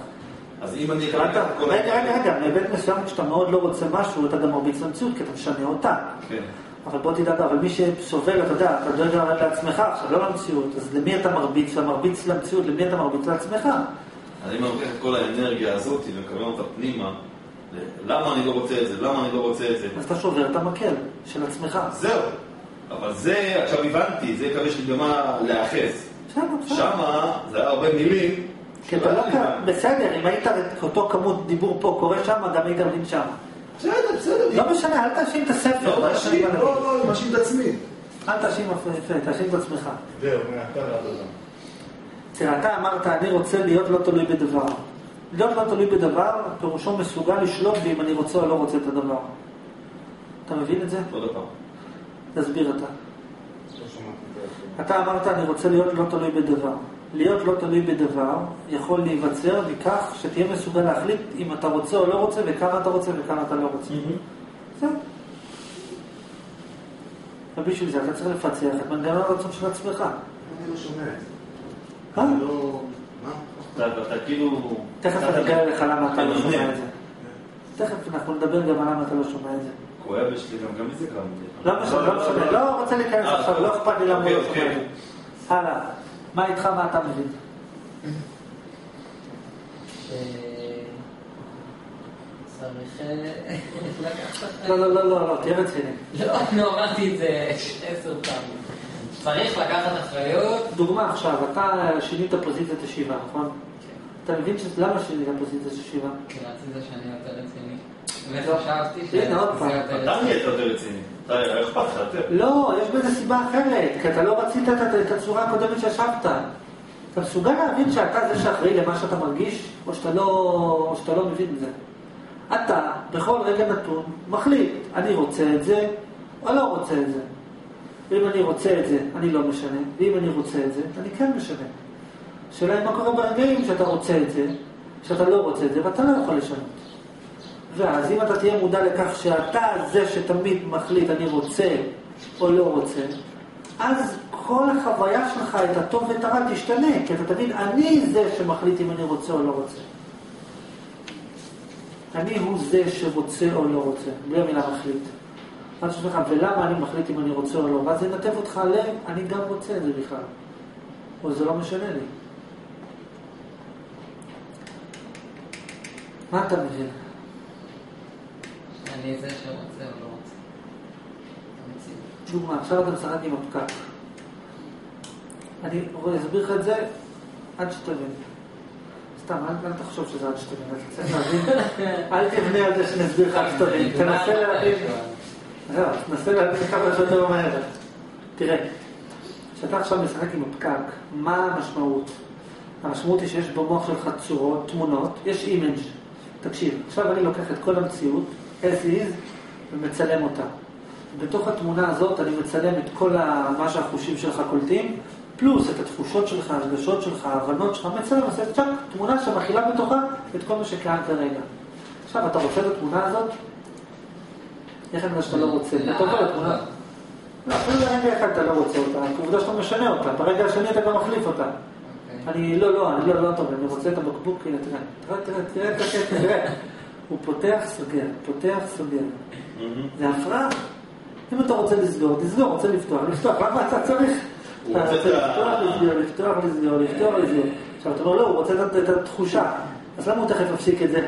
אז אם אני. רגע, רגע, רגע, מהיבט מסוים, כשאתה מאוד לא רוצה משהו, אתה גם מרביץ למציאות, כי אתה משנה אותה. כן. אבל בוא תדע, אבל מי שסובל, אתה יודע, אתה דואג לעצמך עכשיו, לא למציאות, אז למי אתה מרביץ? אתה מרביץ למציאות, למי אתה מרביץ לעצמך? אני לוקח את כל האנרגיה הזאת ומקבל אותה פנימה. למה אני לא רוצה את זה? למה אני לא רוצה את זה? אז אתה שובר את המקל של עצמך. זהו. אבל זה, עכשיו הבנתי, זה כבר יש לי במה להיאחז. בסדר. שמה זה היה הרבה מילים. מה- בסדר, אם היית אותו כמות דיבור פה קורה שם, גם היית מבין שם. בסדר, בסדר. לא משנה, אל תאשים את הספר. לא לא. לא, אני מאשים את עצמי. אל תאשים את עצמך. זהו, מעתה ועד עולם. תראה, אתה אמרת, אני רוצה להיות לא תלוי בדבר. להיות לא תלוי בדבר, פירושו מסוגל לשלוט בי אם אני רוצה או לא רוצה את הדבר. אתה מבין את זה? עוד פעם. תסביר אתה. לא. אתה אמרת, אני רוצה להיות לא תלוי בדבר. להיות לא תלוי בדבר יכול להיווצר מכך שתהיה מסוגל להחליט אם אתה רוצה או לא רוצה, וכמה אתה רוצה וכמה אתה לא רוצה. זהו. ובשביל זה אתה צריך לפצח את מנגנון הרצון של עצמך. אני לא שומע את זה. אה? לא... מה? אתה כאילו... תכף אני אגלה לך למה אתה לא שומע. את זה. תכף אנחנו נדבר גם על למה אתה לא שומע את זה. כואב יש לי גם, גם לי זה קרה. לא משנה, לא משנה, לא רוצה להיכנס אה, עכשיו, לא אכפת לי למה הוא לא אוקיי, שומע את אוקיי. זה. הלאה, מה איתך, מה אתה מבין? צריך אה. לא, לא, לא, לא, לא, תהיה רציני. לא, נו, אמרתי את זה עשר פעמים. צריך לקחת אחריות. דוגמה עכשיו, אתה שינית פוזיציית ישיבה, נכון? אתה מבין ש- למה שינית פוזיציית ישיבה? כי רציתי שאני יותר רציני. וחשבתי הנה, עוד פעם. שזה יותר אתה נהיית יותר רציני. אתה, אכפת לך יותר. לא, יש בזה סיבה אחרת, כי אתה לא רצית את, את הצורה הקודמת שישבת. אתה מסוגל להבין שאתה זה שאחראי למה שאתה מרגיש, או שאתה לא, או שאתה לא מבין את זה. אתה, בכל רגע נתון, מחליט, אני רוצה את זה, או לא רוצה את זה. ואם אני רוצה את זה, אני לא משנה, ואם אני רוצה את זה, אני כן משנה. השאלה היא מה קורה ברגעים שאתה רוצה את זה, שאתה לא רוצה את זה, ואתה לא יכול לשנות. ואז אם אתה תהיה מודע לכך שאתה זה שתמיד מחליט אני רוצה או לא רוצה, אז כל החוויה שלך, את הטוב ואת הרע, תשתנה, כי אתה תבין, אני זה שמחליט אם אני רוצה או לא רוצה. אני הוא זה שרוצה או לא רוצה, בלי המילה מחליט. אז יש לך, ולמה אני מחליט אם אני רוצה או לא? ואז זה ינתב אותך ל... אני גם רוצה את זה בכלל. או זה לא משנה לי. מה אתה מבין? אני זה שרוצה או לא רוצה. דוגמה, עכשיו אתה משחק עם הפקק. אני אסביר לך את זה עד שתבין. סתם, אל, אל תחשוב שזה עד שתבין, אתה צריך להבין. אל תבנה על זה שאני אסביר לך עד שתבין. תנסה להבין. זהו, להבין כמה שיותר מהר. תראה, כשאתה עכשיו משחק עם הפקק, מה המשמעות? המשמעות היא שיש במוח שלך צורות, תמונות, יש image. תקשיב, עכשיו אני לוקח את כל המציאות, as is, ומצלם אותה. בתוך התמונה הזאת אני מצלם את כל מה שהחושים שלך קולטים, פלוס את התחושות שלך, הרגשות שלך, ההבנות שלך, מצלם, עושה צ'אק, תמונה שמכילה בתוכה את כל מה שקיים כרגע. עכשיו, אתה רוצה את התמונה הזאת? איך יודע שאתה לא רוצה? אתה עובר לתמונה. אפילו לרגע אחד אתה לא רוצה אותה, עובדה שאתה משנה אותה, ברגע השני אתה גם מחליף אותה. אוקיי. אני, לא, לא, אני לא, לא טוב, אני רוצה את הבקבוק, הנה, תראה, תראה, תראה, תראה, תראה, תראה. הוא פותח, סוגר, פותח, סוגר. זה הפרעה. אם אתה רוצה לסגור, תסגור, רוצה לפתוח, לפתוח, למה אתה צריך? אתה רוצה לפתוח, לסגור, לפתוח, לסגור, לפתוח, לסגור. עכשיו אתה אומר, לא, הוא רוצה את- התחושה. אז למה הוא תכף יפסיק את זה?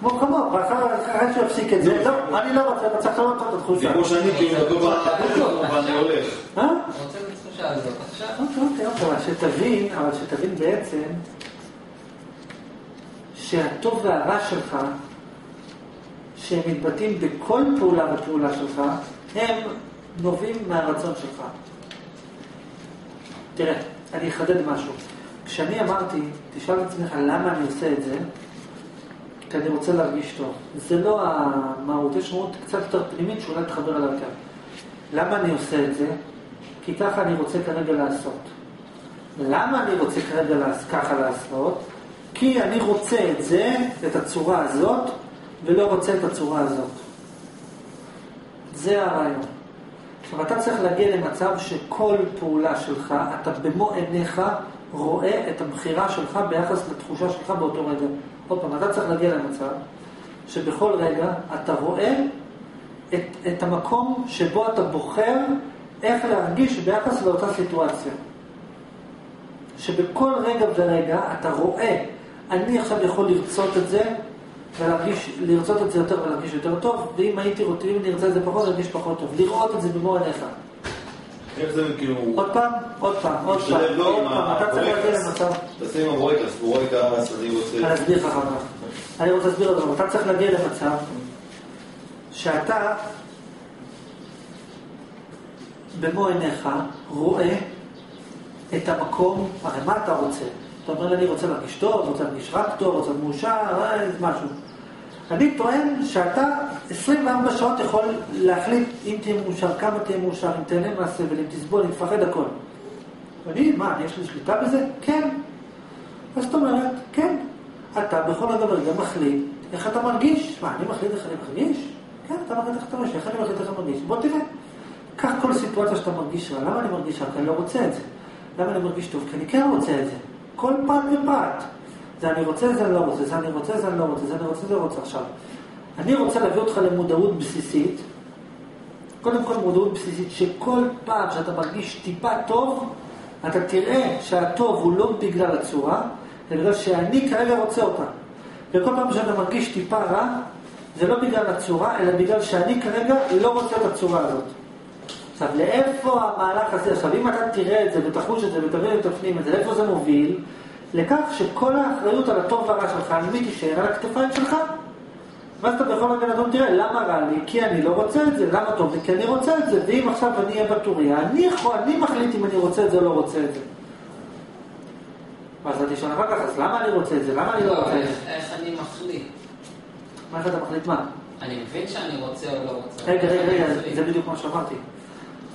כמו כמוהו, ואחר אחרי שהוא יפסיק את זה, לא, אני לא רוצה, אתה צריך לשנות את זה התחושה. כמו שאני כאילו באוטו ואני הולך. אה? הוא רוצה את התחושה הזאת עכשיו. אוקיי, אוקיי, אוקיי, אבל שתבין, אבל שתבין בעצם שהטוב והרע שלך, שהם מתבטאים בכל פעולה ופעולה שלך, הם נובעים מהרצון שלך. תראה, אני אחדד משהו. כשאני אמרתי, תשאל את עצמך למה אני עושה את זה, כי אני רוצה להרגיש טוב. זה לא המהות, יש מהות קצת יותר פנימית שאולי תחבר אליה יותר. למה אני עושה את זה? כי ככה אני רוצה כרגע לעשות. למה אני רוצה כרגע לעש- ככה לעשות? כי אני רוצה את זה, את הצורה הזאת, ולא רוצה את הצורה הזאת. זה הרעיון. עכשיו, אתה צריך להגיע למצב שכל פעולה שלך, אתה במו עיניך רואה את הבחירה שלך ביחס לתחושה שלך באותו רגע. עוד פעם, אתה צריך להגיע למצב שבכל רגע אתה רואה את, את המקום שבו אתה בוחר איך להרגיש ביחס לאותה סיטואציה. שבכל רגע ורגע אתה רואה, אני עכשיו יכול לרצות את זה ולהרגיש, לרצות את זה יותר ולהרגיש יותר טוב, ואם הייתי רוצה, אם אני ארצה את זה פחות, להרגיש פחות טוב. לראות את זה במו עיניך. איך זה כאילו... עוד פעם, עוד פעם, עוד פעם, לא עוד עם פעם, אתה צריך להגיע. למצב... תעשה עם הבורקס, בורקס, אני רוצה... אני אסביר לך אחר כך. אני רוצה להסביר לך, אתה צריך להגיע למצב שאתה במו עיניך רואה את המקום, הרי מה אתה רוצה? אתה אומר לי, אני רוצה להרגיש טוב, רוצה להרגיש רק טוב, רוצה מאושר, אה, משהו. אני טוען שאתה 24 שעות יכול להחליט אם תהיה מאושר, כמה תהיה מאושר, אם תהנה מהסבל, אם תסבול, אם תפחד הכל. אני, מה, יש לי שליטה בזה? כן. אז זאת אומרת, כן, אתה בכל רגע ורגע מחליט איך אתה מרגיש. מה, אני מחליט איך אני מרגיש? כן, אתה מחליט איך אתה מרגיש, איך אני מחליט איך אני מרגיש? בוא תראה. קח כל סיטואציה שאתה מרגיש רע, למה אני מרגיש רע? כי אני לא רוצה את זה. למה אני מרגיש טוב? כי אני כן רוצה את זה. כל פרט ופרט. זה אני רוצה, זה אני לא רוצה, זה אני רוצה, זה אני לא רוצה, זה אני רוצה, זה אני רוצה עכשיו. אני רוצה להביא אותך למודעות בסיסית. קודם כל מודעות בסיסית, שכל פעם שאתה מרגיש טיפה טוב, אתה תראה שהטוב הוא לא בגלל הצורה, אלא בגלל שאני כרגע רוצה אותה. וכל פעם שאתה מרגיש טיפה רע, זה לא בגלל הצורה, אלא בגלל שאני כרגע לא רוצה את הצורה הזאת. עכשיו, לאיפה המהלך הזה? עכשיו, אם אתה תראה את זה ותחוש את זה ותבין את זה, לאיפה זה מוביל? לכך שכל האחריות על הטוב והרע שלך, על מי תישאר? על הכתפיים שלך. ואז אתה בכל רגע נתון תראה, למה רע לי? כי אני לא רוצה את זה. למה טוב לי? כי אני רוצה את זה. ואם עכשיו אני אהיה בטוריה, אני יכול, אני מחליט אם אני רוצה את זה או לא רוצה את זה. ואז אתה תשאל אחר כך, אז למה אני רוצה את זה? למה אני לא רוצה את זה? איך אני מחליט? מה איך אתה מחליט מה? אני מבין שאני רוצה או לא רוצה. רגע, רגע, אני רגע? זה בדיוק מה שאמרתי.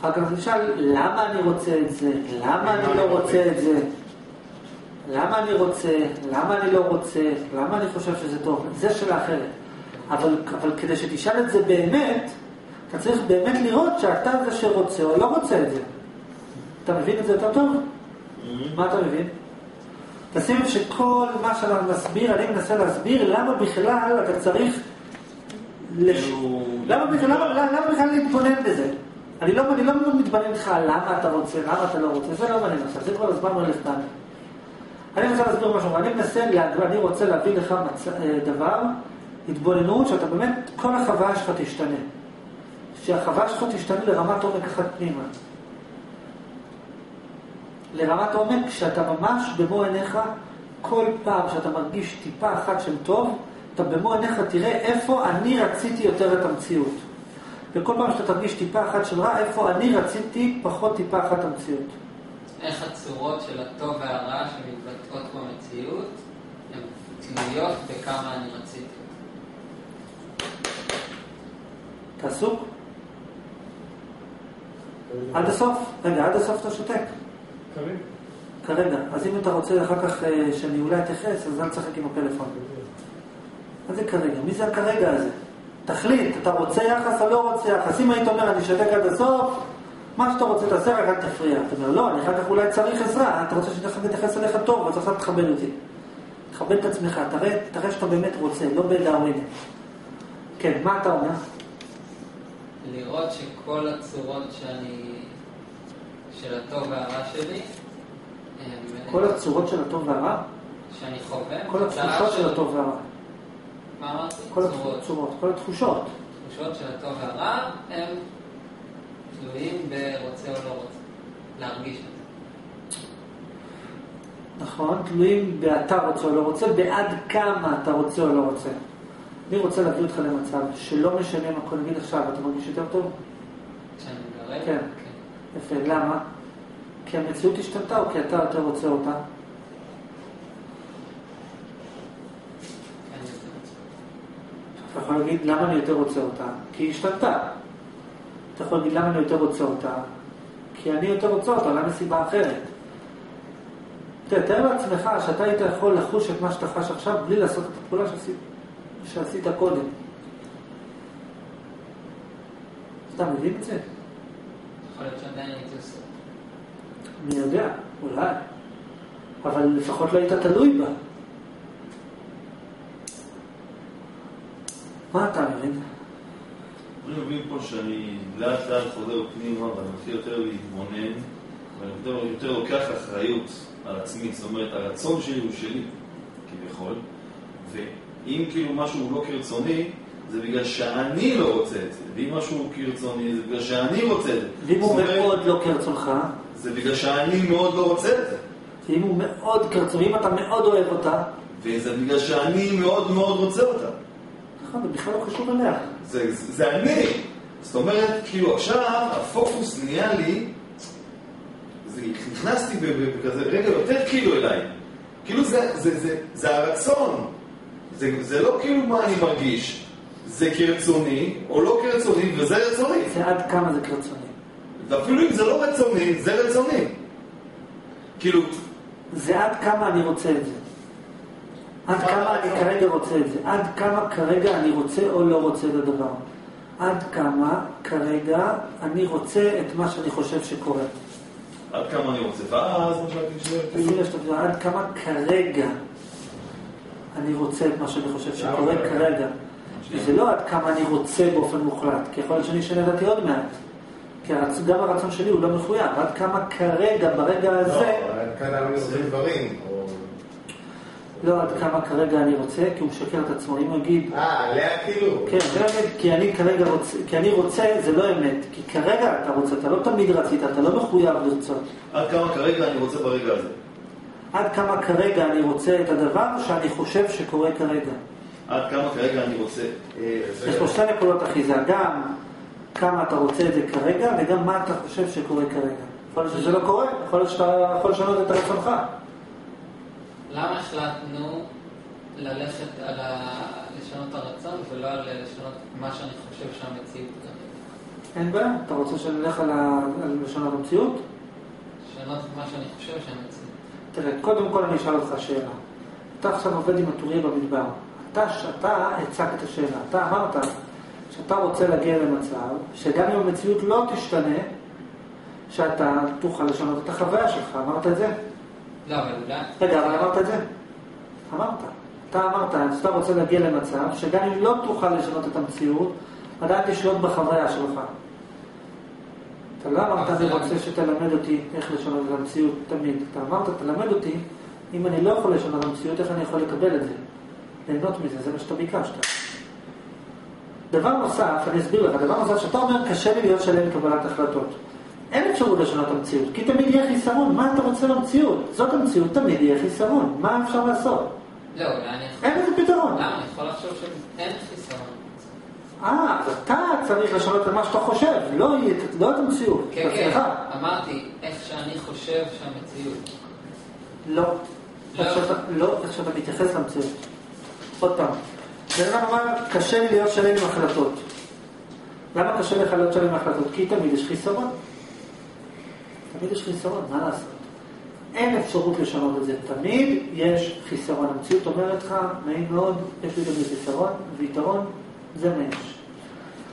אחר כך נשאל, למה אני רוצה את זה? למה אני לא רוצה את זה? למה אני רוצה? למה אני לא רוצה? למה אני חושב שזה טוב? זה שאלה אחרת. אבל, אבל כדי שתשאל את זה באמת, אתה צריך באמת לראות שאתה זה שרוצה או לא רוצה את זה. אתה מבין את זה יותר טוב? מה אתה מבין? תשים לב שכל מה שאנחנו נסביר, אני מנסה להסביר למה בכלל אתה צריך... לש... כאילו- למה בכלל, למה, למה, למה בכלל להתבונן בזה? אני לא, אני לא מתבונן איתך למה אתה רוצה, למה אתה לא רוצה, זה לא מעניין עכשיו, זה כבר הסברנו אלף פעמים. אני רוצה להסביר משהו, אני מנסה, אני רוצה להביא לך מצ... אה, דבר, התבוננות, שאתה באמת, כל החוויה שלך תשתנה. שהחוויה שלך תשתנה לרמת עומק אחת פנימה. לרמת עומק שאתה ממש במו עיניך, כל פעם שאתה מרגיש טיפה אחת של טוב, אתה במו עיניך תראה איפה אני רציתי יותר את המציאות. וכל פעם שאתה תרגיש טיפה אחת של רע, איפה אני רציתי פחות טיפה אחת המציאות. איך הצורות של הטוב והרע שמתבטאות במציאות הן תלויות בכמה אני רציתי. אתה עסוק? עד הסוף? רגע, עד הסוף אתה שותק. קריב. כרגע. אז אם אתה רוצה אחר כך אה, שאני אולי אתייחס, אז אל תשחק עם הפלאפון. מה זה כרגע? מי זה הכרגע הזה? תחליט, אתה רוצה יחס או לא רוצה יחס? אם היית אומר, אני שותק עד הסוף, מה שאתה רוצה תעשה, רק אל תפריע. אתה אומר, לא, אני אחר כך אולי צריך עזרה, אתה רוצה שאני אתייחס אליך טוב, אז עכשיו תכבד אותי. תכבד את עצמך, תראה, תראה שאתה באמת רוצה, לא בדאווינים. כן, מה אתה אומר? לראות שכל הצורות שאני... של הטוב והרע שלי. כל הצורות של הטוב והרע, שאני חווה, כל התחושות של הטוב והרע, מה אמרתי? כל צורות. הצורות, כל התחושות. התחושות של הטוב והרע הם תלויים ברוצה או לא רוצה. להרגיש את זה. נכון, תלויים באתה רוצה או לא רוצה, בעד כמה אתה רוצה או לא רוצה. אני רוצה להביא אותך למצב שלא משנה מה כל נגיד עכשיו, אתה מרגיש יותר טוב? כשאני מגרד? כן. יפה, למה? כי המציאות השתנתה או כי אתה יותר רוצה אותה? כן. אתה יכול להגיד למה אני יותר רוצה אותה? כי היא השתנתה. אתה יכול להגיד למה אני יותר רוצה אותה? כי אני יותר רוצה אותה, למה סיבה אחרת? תאר לעצמך שאתה היית יכול לחוש את מה שאתה חש עכשיו בלי לעשות את הפעולה שעשית, שעשית קודם. אתה מבין את זה? יכול להיות שעדיין הייתי עושה. אני יודע, אולי. אבל לפחות לא היית תלוי בה. מה אתה מבין? אני מבין פה שאני לאט לאט חוזר פנימה ואני מתחיל יותר להתבונן ואני יותר, לוקח אחריות על עצמי, זאת אומרת הרצון שלי הוא שלי כביכול ואם כאילו משהו הוא לא כרצוני זה בגלל שאני לא רוצה את זה ואם משהו הוא כרצוני זה בגלל שאני רוצה את זה. ואם הוא מאוד לא כרצונך, זה בגלל שאני מאוד לא רוצה את זה. ואם הוא מאוד כרצון, אם אתה מאוד אוהב אותה, וזה בגלל שאני מאוד מאוד רוצה אותה נכון, זה בכלל לא קשור אליה. זה, זה, זה אני. זאת אומרת, כאילו עכשיו הפוקוס נהיה לי, זה, נכנסתי בכזה רגע יותר כאילו אליי. כאילו זה, זה, זה, זה הרצון. זה, זה לא כאילו מה אני מרגיש. זה כרצוני או לא כרצוני, וזה רצוני. זה עד כמה זה כרצוני. ואפילו אם זה לא רצוני, זה רצוני. כאילו, זה עד כמה אני רוצה את זה. עד מה כמה? אני כרגע רוצה את זה. עד כמה כרגע אני רוצה או לא רוצה את הדבר. עד כמה כרגע אני רוצה את מה שאני חושב שקורה. עד כמה אני רוצה. ואז מה שאלתי עד כמה כרגע אני רוצה את מה שאני חושב שקורה כרגע. זה לא עד כמה אני רוצה באופן מוחלט, כי יכול להיות שאני אשנה דעתי עוד מעט. כי. גם הרצון שלי הוא לא מחויב, עד כמה כרגע, ברגע לא, הזה, אבל כאן אני רוצה דברים. לא עד כמה כרגע אני רוצה, כי הוא משקר את עצמו. אם הוא יגיד, אה, עליה כאילו. כן, זה אמת, כי אני כרגע רוצה, כי אני רוצה, זה לא אמת. כי כרגע אתה רוצה, אתה לא תמיד רצית, אתה לא מחויב לרצות. עד כמה כרגע אני רוצה ברגע הזה. עד כמה כרגע אני רוצה את הדבר שאני חושב שקורה כרגע. עד כמה כרגע אני רוצה... אה, יש פה שתי נקודות אחיזה, גם כמה אתה רוצה את זה כרגע, וגם מה אתה חושב שקורה כרגע. יכול להיות שזה לא קורה, יכול להיות שאתה יכול לשנות את רצונך. למה החלטנו ללכת על ה... לשנות הרצון ולא על לשנות מה שאני חושב שהמציאות כרגע? אין בעיה, אתה רוצה שנלך על ה- על לשנות המציאות? לשנות את מה שאני חושב שהמציאות. תראה, קודם כל אני אשאל אותך שאלה. אתה עכשיו עובד עם הטוריה במדבר. אתה, שאתה הצגת את השאלה, אתה אמרת שאתה רוצה להגיע למצב שגם אם המציאות לא תשתנה, שאתה תוכל לשנות את החוויה שלך. אמרת את זה? לא, אבל אולי... רגע, אבל אמרת את זה? אמרת. אתה אמרת שאתה רוצה להגיע למצב שגם אם לא תוכל לשנות את המציאות, עדיין תשלוט בחוויה שלך. אתה לא אמרת, אני רוצה שתלמד אותי איך לשנות את המציאות תמיד. אתה אמרת, תלמד אותי, אם אני לא יכול לשנות את המציאות, איך אני יכול לקבל את זה? ליהנות מזה, זה מה שאתה ביקשת. דבר נוסף, אני אסביר לך, דבר נוסף, שאתה אומר, קשה לי להיות שלם עם קבלת החלטות. אין אפשרות לשנות המציאות, כי תמיד יהיה חיסרון. מה אתה רוצה במציאות? זאת המציאות, תמיד יהיה חיסרון. מה אפשר לעשות? לא, אולי אני יכול... אין לזה פתרון. למה? אני יכול לחשוב שאין חיסרון. אה, אז אתה צריך לשנות את מה שאתה חושב, לא, לא את המציאות. כן, כן. אמרתי, איך שאני חושב שהמציאות. לא. לא, איך שאתה מתייחס למציאות. עוד פעם, בן אדם אמר, קשה לי להיות שלם עם החלטות. למה קשה לך להיות שלם עם החלטות? כי תמיד יש חיסרון. תמיד יש חיסרון, מה לעשות? אין אפשרות לשנות את זה. תמיד יש חיסרון. המציאות אומרת לך, נעים מאוד, יש לי תמיד חיסרון, ויתרון, זה מה יש.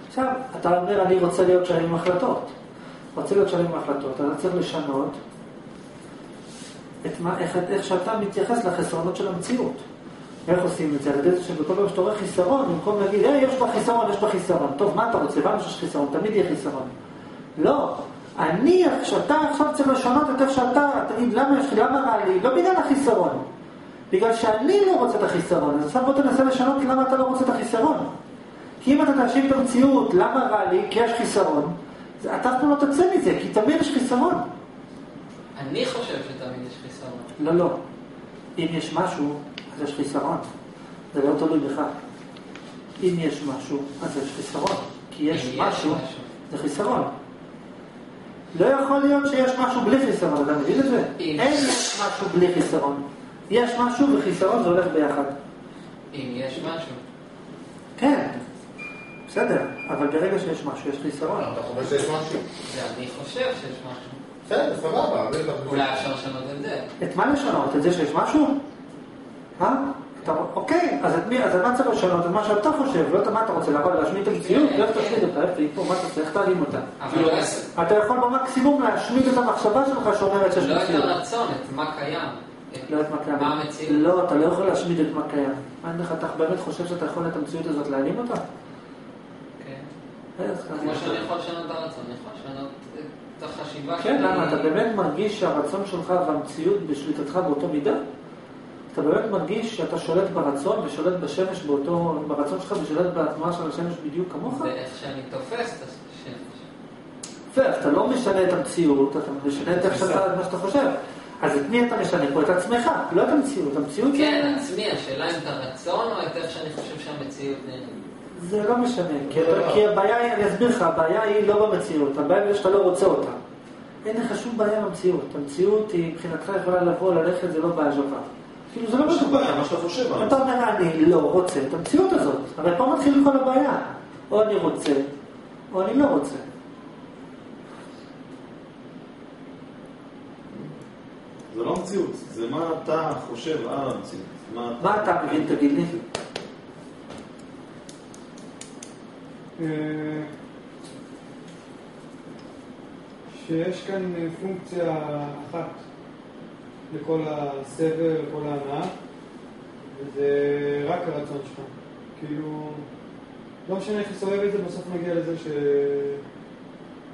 עכשיו, אתה אומר, אני רוצה להיות שלם עם החלטות. רוצה להיות שלם עם החלטות, אתה צריך לשנות את מה, איך, איך שאתה מתייחס לחסרונות של המציאות. איך עושים את זה? על ידי זה שבכל פעם שאתה רואה חיסרון, במקום להגיד, היי, יש בה חיסרון, יש בה חיסרון. טוב, מה אתה רוצה? הבנו שיש חיסרון, תמיד יהיה חיסרון. לא. אני, שאתה עכשיו צריך לשנות את איך שאתה, תגיד, למה, יש- למה רע לי? לא בגלל החיסרון. בגלל שאני לא רוצה את החיסרון. אז עכשיו בוא תנסה לשנות למה אתה לא רוצה את החיסרון. כי אם אתה תאשים את המציאות, למה רע לי? כי יש חיסרון. אתה אף פעם לא תצא מזה, כי תמיד יש חיסרון. אני חושב שתמיד יש חיסרון. לא, לא. אם יש משהו, אז יש חיסרון. זה לא תלוי בך. אם יש משהו, אז יש חיסרון. כי יש משהו. זה חיסרון. לא יכול להיות שיש משהו בלי חיסרון, אתה מבין את זה? אין יש משהו בלי חיסרון. יש משהו וחיסרון זה הולך ביחד. אם יש משהו. כן, בסדר, אבל ברגע שיש משהו, יש חיסרון. אתה חושב שיש משהו? זה אני חושב שיש משהו. בסדר, סבבה. אולי אפשר לשנות את זה. את מה לשנות? את זה שיש משהו? אה? אתה, אוקיי, אז את מי, אז את מה צריך לשנות? את מה שאתה חושב, לא את מה אתה רוצה לעבוד, להשמיד את המציאות, לך כן. תשמיד אותה, איפה היא פה, מה אתה צריך, תעלים אותה. לא אתה יכול במקסימום להשמיד את המחשבה שלך שאומרת שיש לא את מציאות. הרצון, את מה קיים. את לא את מה קיים. מה המציאות. לא, אתה לא יכול להשמיד את מה קיים. מה אין לך, אתה באמת חושב שאתה יכול את המציאות הזאת להעלים אותה? כן. כמו. שאני יכול לשנות את הרצון, אני יכול לשנות את החשיבה כן, למה? אתה באמת מרגיש שהרצון שלך והמציאות בשליטתך באותו מידה? אתה באמת מרגיש שאתה שולט ברצון ושולט בשמש באותו, ברצון שלך ושולט בתנועה של השמש בדיוק כמוך? ואיך שאני תופס את השמש. יפה, אז אתה לא משנה את המציאות, אתה משנה את איך שאתה, את מה שאתה חושב. אז את מי אתה משנה פה? את עצמך, לא את המציאות. המציאות כן, זה, עצמי, השאלה אם את הרצון או את איך שאני חושב שהמציאות נראית. זה לא משנה. כי, אתה, כי הבעיה היא, אני אסביר לך, הבעיה היא לא במציאות, הבעיה היא שאתה לא רוצה אותה. אין לך שום בעיה עם המציאות. המציאות היא מבחינתך יכולה לבוא, ללכת, זה לא בעיה שלך. כאילו זה לא מה שאתה חושב. אתה אומר, אני לא רוצה את המציאות הזאת. הרי פה מתחיל כל הבעיה. או אני רוצה, או אני לא רוצה. זה לא המציאות, זה מה אתה חושב על המציאות. מה אתה... מה אתה מבין, תגיד לי? אה, שיש כאן אה, פונקציה אחת לכל הסבל, לכל ההנאה, וזה רק הרצון שלך. כאילו, לא משנה איך לסובב את זה, בסוף נגיע לזה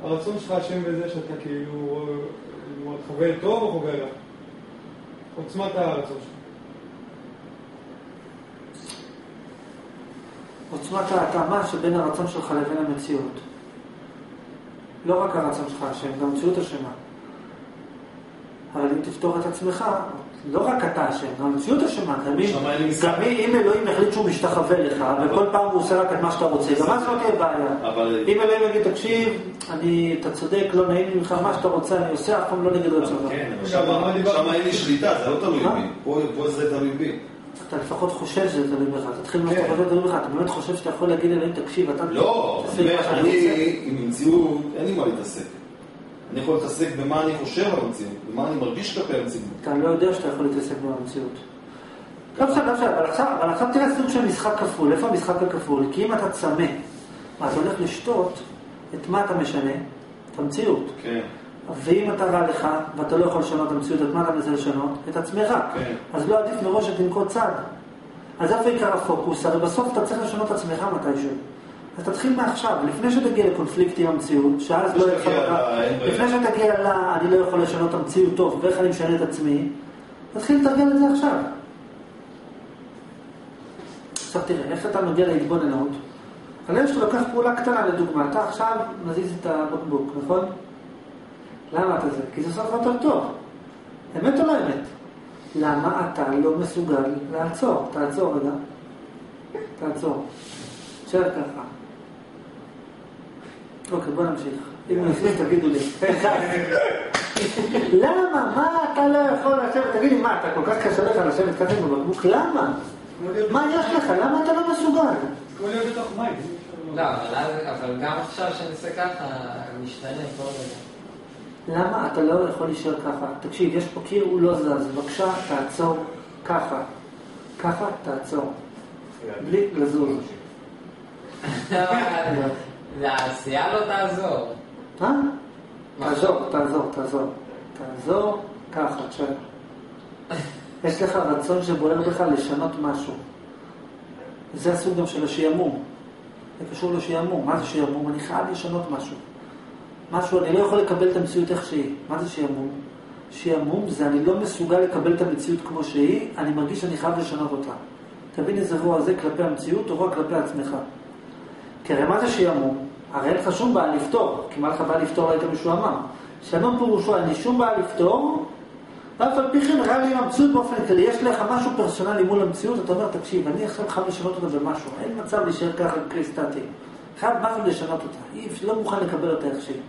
שהרצון שלך אשם בזה שאתה כאילו חווה טוב או חווה רע. עוצמת הרצון שלך. עוצמת ההתאמה שבין הרצון שלך לבין המציאות. לא רק הרצון שלך אשם, גם המציאות אשמה. אבל אם תפתור את עצמך, לא רק אתה אשם, גם המציאות אשמה. גם אם- שם אלוהים החליט שהוא משתחווה לך, וכל פעם הוא עושה רק את מה שאתה רוצה, גם אז לא תהיה בעיה. אבל- אם אלוהים יגיד, תקשיב, אני, אתה צודק, לא נעים ממך, מה שאתה רוצה, אני עושה, אף פעם לא נגד רצונך. כן, מה? שמה אין לי שליטה, זה לא תלוי מה? בי. פה זה תלוי בי. אתה לפחות חושב שזה תלוי בך, תתחיל ממה שאתה. חושב שזה תלוי בך, אתה באמת חושב שאתה יכול להגיד אלוהים, תקשיב, אתה לא, מה אני. עם מציאות, אין לי מה להתעסק. אני יכול להתעסק במה אני חושב על המציאות, במה אני מרגיש כלפי המציאות. אתה לא יודע שאתה יכול להתעסק במציאות. לא בסדר, לא בסדר, אבל עכשיו, אבל עכשיו תראה סוג של משחק כפול. איפה המשחק הכפול? כי אם אתה צמא, ואתה הולך לשתות, את מה אתה משנה? את המציאות. כן. ואם אתה רע לך, ואתה לא יכול לשנות את המציאות, את מה אתה מנסה לשנות? את עצמך. כן. אז לא עדיף מראש שתנקוט צעד. אז איפה עיקר הפוקוס? הרי בסוף אתה צריך לשנות את עצמך מתישהו. אז תתחיל מעכשיו, לפני שתגיע לקונפליקט עם המציאות, שאז לא יכול... שתגיע ל- אין ברירה. לפני שתגיע ל... אני לא יכול לשנות את המציאות טוב, ואיך אני משנה את עצמי, תתחיל לתרגל את זה עכשיו. עכשיו תראה, איך אתה מגיע להתבוננות? הלב שאתה לוקח פעולה קטנה לדוגמה, אתה עכשיו מזיז את הבקבוק, נכון? למה אתה זה? כי זה סוף יותר טוב. אמת או לא אמת? למה אתה לא מסוגל לעצור? תעצור רגע. תעצור. תשאר ככה. אוקיי, בוא נמשיך. אם יפליט, תגידו לי. למה? מה אתה לא יכול לשבת? תגיד לי, מה, אתה כל כך קשה לך לשבת ככה עם הבקבוק? למה? מה יש לך? למה אתה לא מסוגל? כמו להיות בתוך מים. לא, אבל גם עכשיו שאני עושה ככה, משתנה כל רגע. למה אתה לא יכול להישאר ככה? תקשיב, יש פה קיר, הוא לא זז. בבקשה, תעצור ככה. ככה, תעצור. בלי לזוז. העשייה לא תעזור. אה? תעזור, תעזור, תעזור. תעזור ככה, תשאר. יש לך רצון שבוער בך לשנות משהו. זה הסוג גם של השעמום. זה קשור לשעמום. מה זה שעמום? אני חייב לשנות משהו. משהו, אני לא יכול לקבל את המציאות איך שהיא. מה זה שעמום? שעמום זה אני לא מסוגל לקבל את המציאות כמו שהיא, אני מרגיש שאני חייב לשנות אותה. תבין איזה רוע זה כלפי המציאות או רוע כלפי עצמך. הרי מה זה שעמום? הרי אין לך שום בעיה לפתור, כי מה לך בעיה לפתור לא היית משועמם. שעמום פירושו אין לי שום בעיה לפתור, ואף על פי כן רע לי עם המציאות באופן כללי. יש לך משהו פרסונלי מול המציאות, אתה אומר, תקשיב, אני עכשיו חייב לשנות אותה במשהו, אין מצב להישאר ככה קריסטטי. חייב משהו לשנות אותה, אי אפשר, לא מוכן לקבל אותה איך שהיא.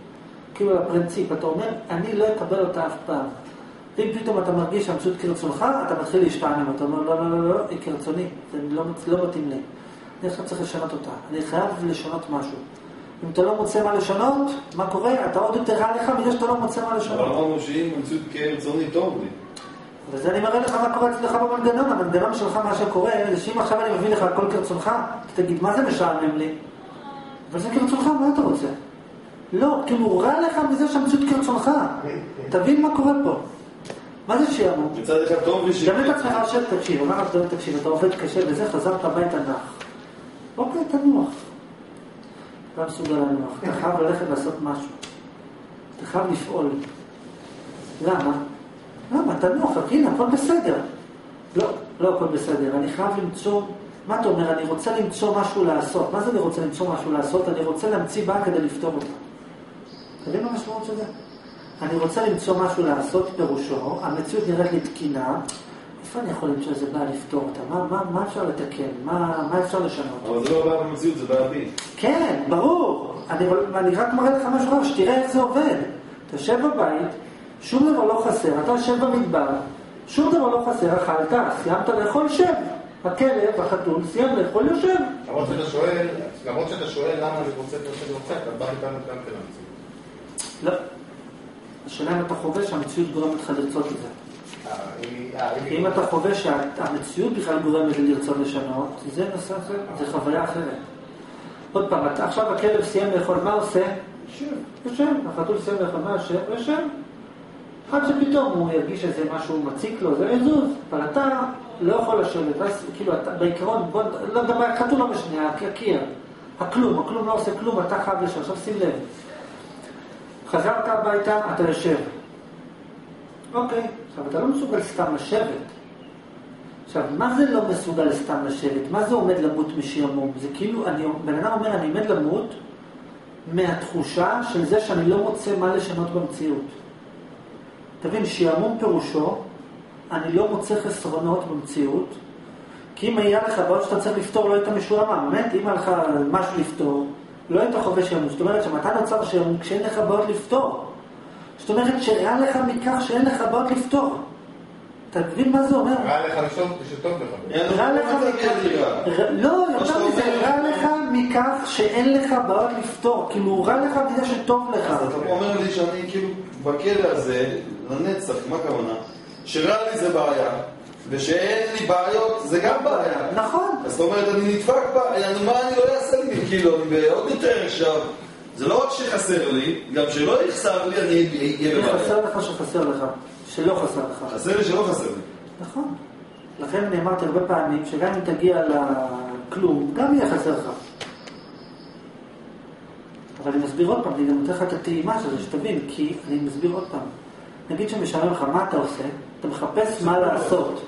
כאילו הפרינציפ, אתה אומר, אני לא אקבל אותה אף פעם. ואם פתאום אתה מרגיש שהמציאות כרצונך, אתה מתחיל להשתעמם, אתה אומר, לא, לא, לא, לא, היא כרצוני, זה לא, לא מתאים לי. אני עכשיו צריך לשנות אותה, אני חייב לשנות משהו. אם אתה לא מוצא מה לשנות, מה קורה? אתה עוד יותר רע לך בגלל שאתה לא מוצא מה אבל לשנות. אמרנו שאם המציאות כרצוני טוב לי. וזה אני מראה לך מה קורה אצלך במנגנון, המנגנון שלך, מה שקורה, זה שאם עכשיו אני מביא לך הכל כרצונך, אתה תגיד, מה זה משעמם לי? אבל זה כרצונך, מה אתה רוצה? לא, כאילו רע לך מזה שהמציאות כרצונך. תבין מה קורה פה. מה זה שעמום? מצד אחד טוב לי ש... גם את עצמך תקשיב, לך תקשיב, אתה עובד קשה וזה, חזרת הביתה נח. אוקיי, תנוח. לא מסוגל לנוח, אתה חייב ללכת לעשות משהו. אתה חייב לפעול. למה? למה? תנוח, הנה, הכל בסדר. לא, לא הכל בסדר, אני חייב למצוא... מה אתה אומר? אני רוצה למצוא משהו לעשות. מה זה אני רוצה למצוא משהו לעשות? אני רוצה להמציא בעיה כדי לפתור אותה. אתה מבין מה המשמעות של זה? אני רוצה למצוא משהו לעשות, פירושו, המציאות נראית לי תקינה, איפה אני יכול למצוא איזה בעיה לפתור אותה? מה, מה, מה אפשר לתקן? מה, מה אפשר לשנות? אבל זה לא בעיה במציאות, זה בעיה בי. כן, ברור. אני, אני רק מראה לך משהו אחר, שתראה איך זה עובד. אתה יושב בבית, שום דבר לא חסר, אתה יושב במדבר, שום דבר לא חסר, אכלת, סיימת לאכול, שב. הכלב, החתול, סיים לאכול, יושב. למרות שאתה שואל, למרות שאתה שואל למה אני רוצה את מה שאני רוצה, אתה בא איתנו גם כן למציאות. לא. השאלה אם אתה חווה שהמציאות גורמת לך לרצות את זה. אם- אתה חווה שהמציאות בכלל גורמת לי לרצות לשנות, זה נושא אחר, זה חוויה אחרת. עוד פעם, עכשיו הכלב סיים לאכול, מה עושה? יושב. יושב. החתול סיים לאכול, מה יושב? יושב. עד שפתאום הוא ירגיש איזה משהו מציק לו, זה יזוז. אבל אתה לא יכול לשבת, ואז כאילו, אתה, בעיקרון, בוא, לא מדבר, החתול לא משנה, הקיר, הכלום, הכלום לא עושה כלום, אתה חייב לשבת. עכשיו שים לב. חזרת הביתה, אתה יושב. אוקיי, עכשיו אתה לא מסוגל סתם לשבת. עכשיו, מה זה לא מסוגל סתם לשבת? מה זה עומד למות משעמום? זה כאילו, אני, בן אדם אומר, אני עומד למות מהתחושה של זה שאני לא מוצא מה לשנות במציאות. תבין, שעמום פירושו, אני לא מוצא חסרונות במציאות, כי אם היה לך בעיות שאתה צריך לפתור, לא היית משועמם. באמת, אם היה לך משהו לפתור, לא היית חווה שעמום. זאת אומרת שמתי נוצר שעמום? כשאין לך בעיות לפתור. זאת אומרת שרע לך מכך שאין לך בעיות לפתור. אתה מבין מה זה אומר? רע לך לשתות שטוב לך. רע לך לא מכך, לא, יותר מזה, רע לך מכך שאין לך בעיות לפתור. כאילו, רע לך מזה שטוב לך. אז אתה אומר לי שאני כאילו בכלא הזה, לנצח, מה הכוונה? שרע לי זה בעיה, ושאין לי בעיות זה גם בעיה. נכון. אז זאת אומרת, אני נדפק אני- מה אני לא אעשה לי? כאילו, אני בעוד יותר עכשיו. זה לא רק שחסר לי, גם שלא יחסר לי, אני אהיה בבעיה. חסר לך שחסר לך, שלא חסר לך. חסר לי שלא חסר לי. נכון. לכן אני אמרתי הרבה פעמים, שגם אם תגיע לכלום, גם יהיה חסר לך. אבל אני מסביר עוד פעם, אני גם נותן לך את הטעימה של זה, שתבין, כי אני מסביר עוד פעם. נגיד שמשלם לך, מה אתה עושה? אתה מחפש מה לעשות.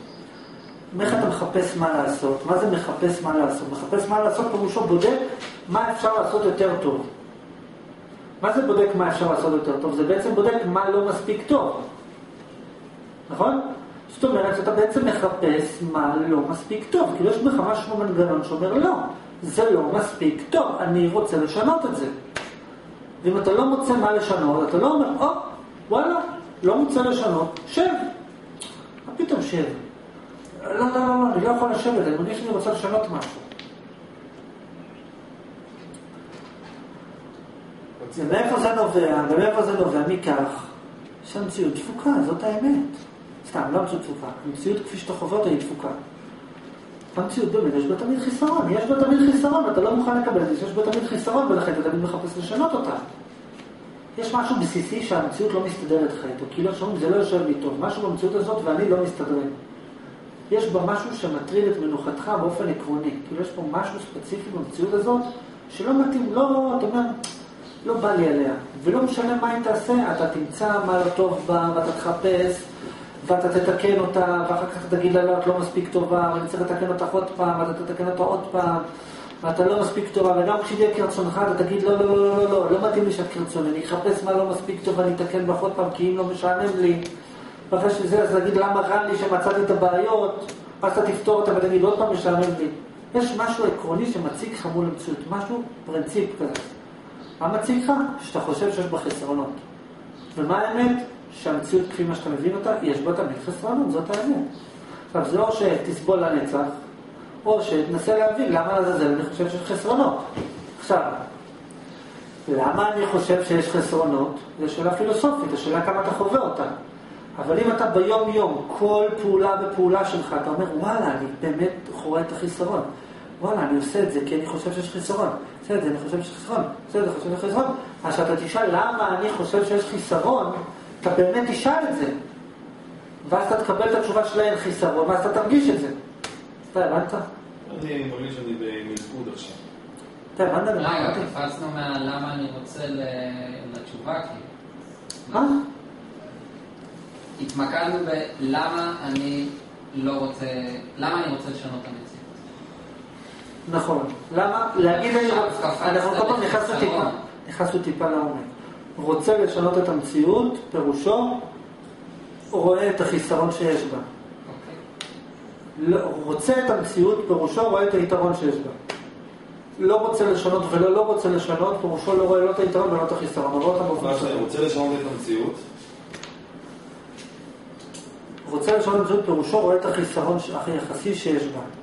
איך אתה מחפש מה לעשות? מה זה מחפש מה לעשות? מחפש מה לעשות פירושו בודק מה אפשר לעשות יותר טוב. מה זה בודק מה אפשר לעשות יותר טוב? זה בעצם בודק מה לא מספיק טוב. נכון? זאת אומרת שאתה בעצם מחפש מה לא מספיק טוב. כאילו יש בך משהו במנגנון שאומר לא, זה לא מספיק טוב, אני רוצה לשנות את זה. ואם אתה לא מוצא מה לשנות, אתה לא אומר, או, וואלה, לא מוצא לשנות, שב. מה פתאום שב? לא, לא, לא, לא, אני לא יכול לשבת, אני מרגיש שאני רוצה לשנות משהו. ומאיפה זה נובע, ומאיפה זה נובע? מכך שהמציאות תפוקה, זאת האמת. סתם, לא המציאות תפוקה. המציאות כפי שאתה חווה אותה היא תפוקה. המציאות באמת, יש בה תמיד חיסרון, יש בה תמיד חיסרון, ואתה לא מוכן לקבל את זה, שיש בה תמיד חיסרון, ולכן אתה תמיד מחפש לשנות אותה. יש משהו בסיסי שהמציאות לא מסתדרת לך איתו, כאילו שאומרים, זה לא יושב לי טוב, משהו במציאות הזאת ואני לא מסתדרים. יש בה משהו שמטריד את מנוחתך באופן עקרוני, כאילו יש פה משהו ספציפי במציאות הזאת שלא מתאים, לא, אתה אומר, לא בא לי עליה, ולא משנה מה היא תעשה, אתה תמצא מה לא טוב בה, ואתה תחפש, ואתה תתקן אותה, ואחר כך תגיד לה, לא, את לא מספיק טובה, ואני צריך לתקן אותך עוד פעם, ואתה תתקן אותה עוד פעם, ואתה לא מספיק טובה, וגם כשתהיה כרצונך, אתה תגיד, לא, לא, לא, לא, לא, לא, לא מתאים לי שאת כרצוני, אני אחפש מה לא מספיק טוב, ואני אתקן בך עוד פעם, כי אם לא משעמם לי, ואחרי שזה, אז תגיד, למה רע לי שמצאתי את הבעיות, אז אתה תפתור אותה ותגיד, עוד פעם משעמם לי. יש משהו עקרוני שמציג לך מול המציאות, משהו פרינציפ כזה. מה מציג לך? שאתה חושב שיש בה חסרונות. ומה האמת? שהמציאות כפי מה שאתה מבין אותה, יש בה תמיד חסרונות, זאת האמת. עכשיו, זה או שתסבול לנצח, או שתנסה להבין למה לעזאזל אני חושב שיש חסרונות. עכשיו, למה אני חושב שיש חסרונות? זו שאלה פילוסופית, השאלה כמה אתה חווה אותה. אבל אם אתה ביום-יום, כל פעולה ופעולה שלך, אתה אומר, וואלה, אני באמת רואה את החיסרון. וואלה, אני עושה את זה כי אני חושב שיש חיסרון. עושה את זה, אני חושב שיש חיסרון. עושה את זה, אני חושב שיש חיסרון. אז כשאתה תשאל למה אני חושב שיש חיסרון, אתה באמת תשאל את זה. ואז אתה תקבל את התשובה שלה אין חיסרון, ואז אתה תרגיש את זה. אתה הבנת? אני מרגיש שאני במלכוד עכשיו. אתה הבנת? רגע? קפצנו מהלמה אני רוצה לתשובה, כאילו. מה? התמקדנו בלמה אני לא רוצה, למה אני רוצה לשנות את המציאות. נכון. למה? להגיד אני רוצה, אנחנו כל פעם נכנסנו טיפה. נכנסנו טיפה לעומק. רוצה לשנות את המציאות, פירושו, רואה את החיסרון שיש בה. אוקיי. לא, רוצה את המציאות, פירושו רואה את היתרון שיש בה. לא רוצה לשנות ולא לא רוצה לשנות, פירושו לא רואה לא את היתרון ולא את החיסרון, רואה אותם באופן. רוצה לשנות את המציאות, רוצה לשנות את המציאות, פירושו רואה את החיסרון היחסי שיש בה.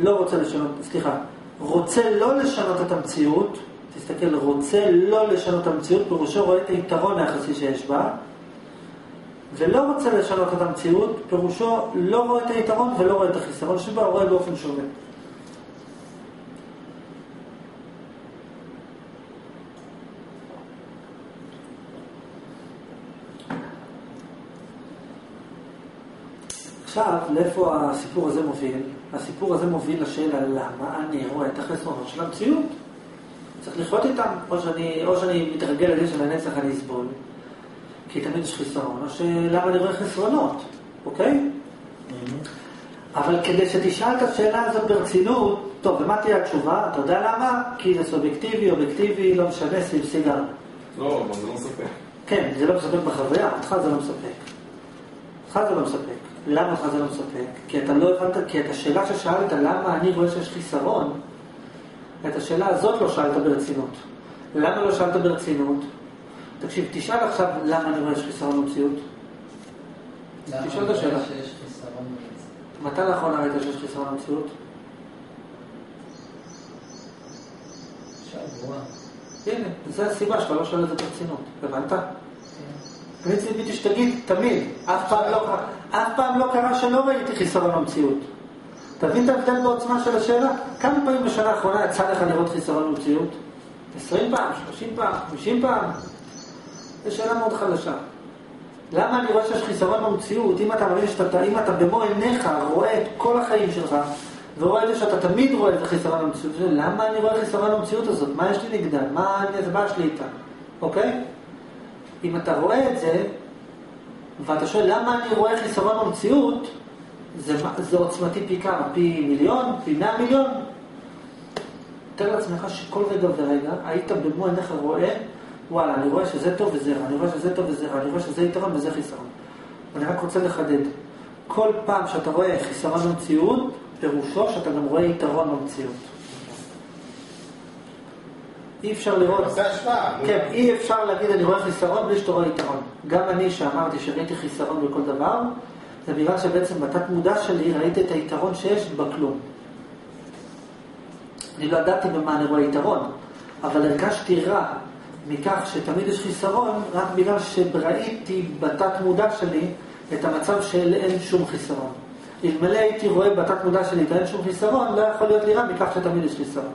לא רוצה לשנות, סליחה, רוצה לא לשנות את המציאות, תסתכל, רוצה לא לשנות את המציאות, פירושו רואה את היתרון היחסי שיש בה, ולא רוצה לשנות את המציאות, פירושו לא רואה את היתרון ולא רואה את החיסרון שבה, הוא רואה באופן שונה. עכשיו, לאיפה הסיפור הזה מוביל? הסיפור הזה מוביל לשאלה למה אני רואה את החסרונות של המציאות. צריך לחיות איתם, או שאני, או שאני מתרגל לזה שלנצח אני אסבול, כי תמיד יש חיסרון, או שלמה אני רואה חסרונות, אוקיי? אבל כדי שתשאל את השאלה הזאת ברצינות, טוב, ומה תהיה התשובה? אתה יודע למה? כי זה סובייקטיבי, אובייקטיבי, לא משנה, סביב סיגר. לא, אבל זה לא מספק. כן, זה לא מספק בחוויה, אותך זה לא מספק. אותך זה לא מספק. למה אותך זה לא מספק? כי אתה לא הבנת, כי את השאלה ששאלת, למה אני רואה שיש חיסרון, את השאלה הזאת לא שאלת ברצינות. למה לא שאלת ברצינות? תקשיב, תשאל עכשיו למה אני רואה שיש חיסרון במציאות. תשאל את השאלה. מתי לאחרונה ראית שיש חיסרון במציאות? שבוע. הנה, זו הסיבה שאתה לא שואל את זה ברצינות. הבנת? כן. אני ציפיתי שתגיד, תמיד, אף פעם לא אף פעם לא קרה שלא ראיתי חיסרון במציאות. תבין את ההבדל בעוצמה של השאלה? כמה פעמים בשנה האחרונה יצא לך לראות חיסרון במציאות? 20 פעם, 30 פעם, 50 פעם? זו שאלה מאוד חלשה. למה אני רואה שיש חיסרון במציאות, אם אתה מבין שאתה, אם אתה במו עיניך רואה את כל החיים שלך, ורואה את זה שאתה תמיד רואה את החיסרון במציאות, למה אני רואה חיסרון במציאות הזאת? מה יש לי נגדה? מה איתה? אוקיי? אם אתה רואה את זה, ואתה שואל למה אני רואה חיסרון במציאות, זה, זה עוצמתי פי כמה? פי מיליון? פי מאה מיליון? תאר לעצמך שכל רגע ורגע היית במו עיניך רואה, וואלה, אני רואה שזה טוב וזה רע, אני רואה שזה טוב וזה רע, אני רואה שזה יתרון וזה חיסרון. אני רק רוצה לחדד, כל פעם שאתה רואה חיסרון במציאות, פירושו שאתה גם רואה יתרון במציאות. אי אפשר לראות... עושה השפעה. נו. כן, אי אפשר להגיד אני רואה חיסרון בלי שאתה רואה יתרון. גם אני שאמרתי שראיתי חיסרון בכל דבר, זה בגלל שבעצם בתת מודע שלי ראיתי את היתרון שיש בכלום. אני לא ידעתי במה אני רואה יתרון, אבל הרגשתי רע מכך שתמיד יש חיסרון, רק בגלל שראיתי בתת מודע שלי את המצב של אין שום חיסרון. אלמלא הייתי רואה בתת מודע שלי את האין שום חיסרון, לא יכול להיות לי רע מכך שתמיד יש חיסרון.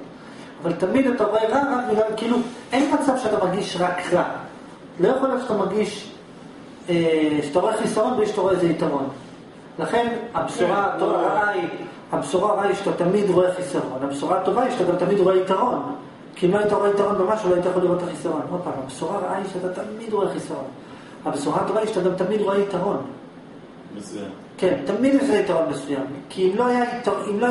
אבל תמיד אתה רואה רע רק בגלל, כאילו, אין מצב שאתה מרגיש רק רע. לא יכול להיות שאתה מרגיש, אה, שאתה רואה חיסרון בלי שאתה רואה איזה יתרון. לכן הבשורה כן, הטובה לא. הרעה היא, הבשורה הרעה היא שאתה תמיד רואה חיסרון. הבשורה הטובה היא שאתה גם תמיד רואה יתרון. כי אם לא היית רואה יתרון במשהו, לא היית יכול לראות את החיסרון. עוד פעם, הבשורה הרעה היא שאתה תמיד רואה חיסרון. הבשורה הטובה היא שאתה גם תמיד רואה יתרון. מצוין. כן, תמיד יש יתרון מסוים. כי אם לא היה יתרון, אם לא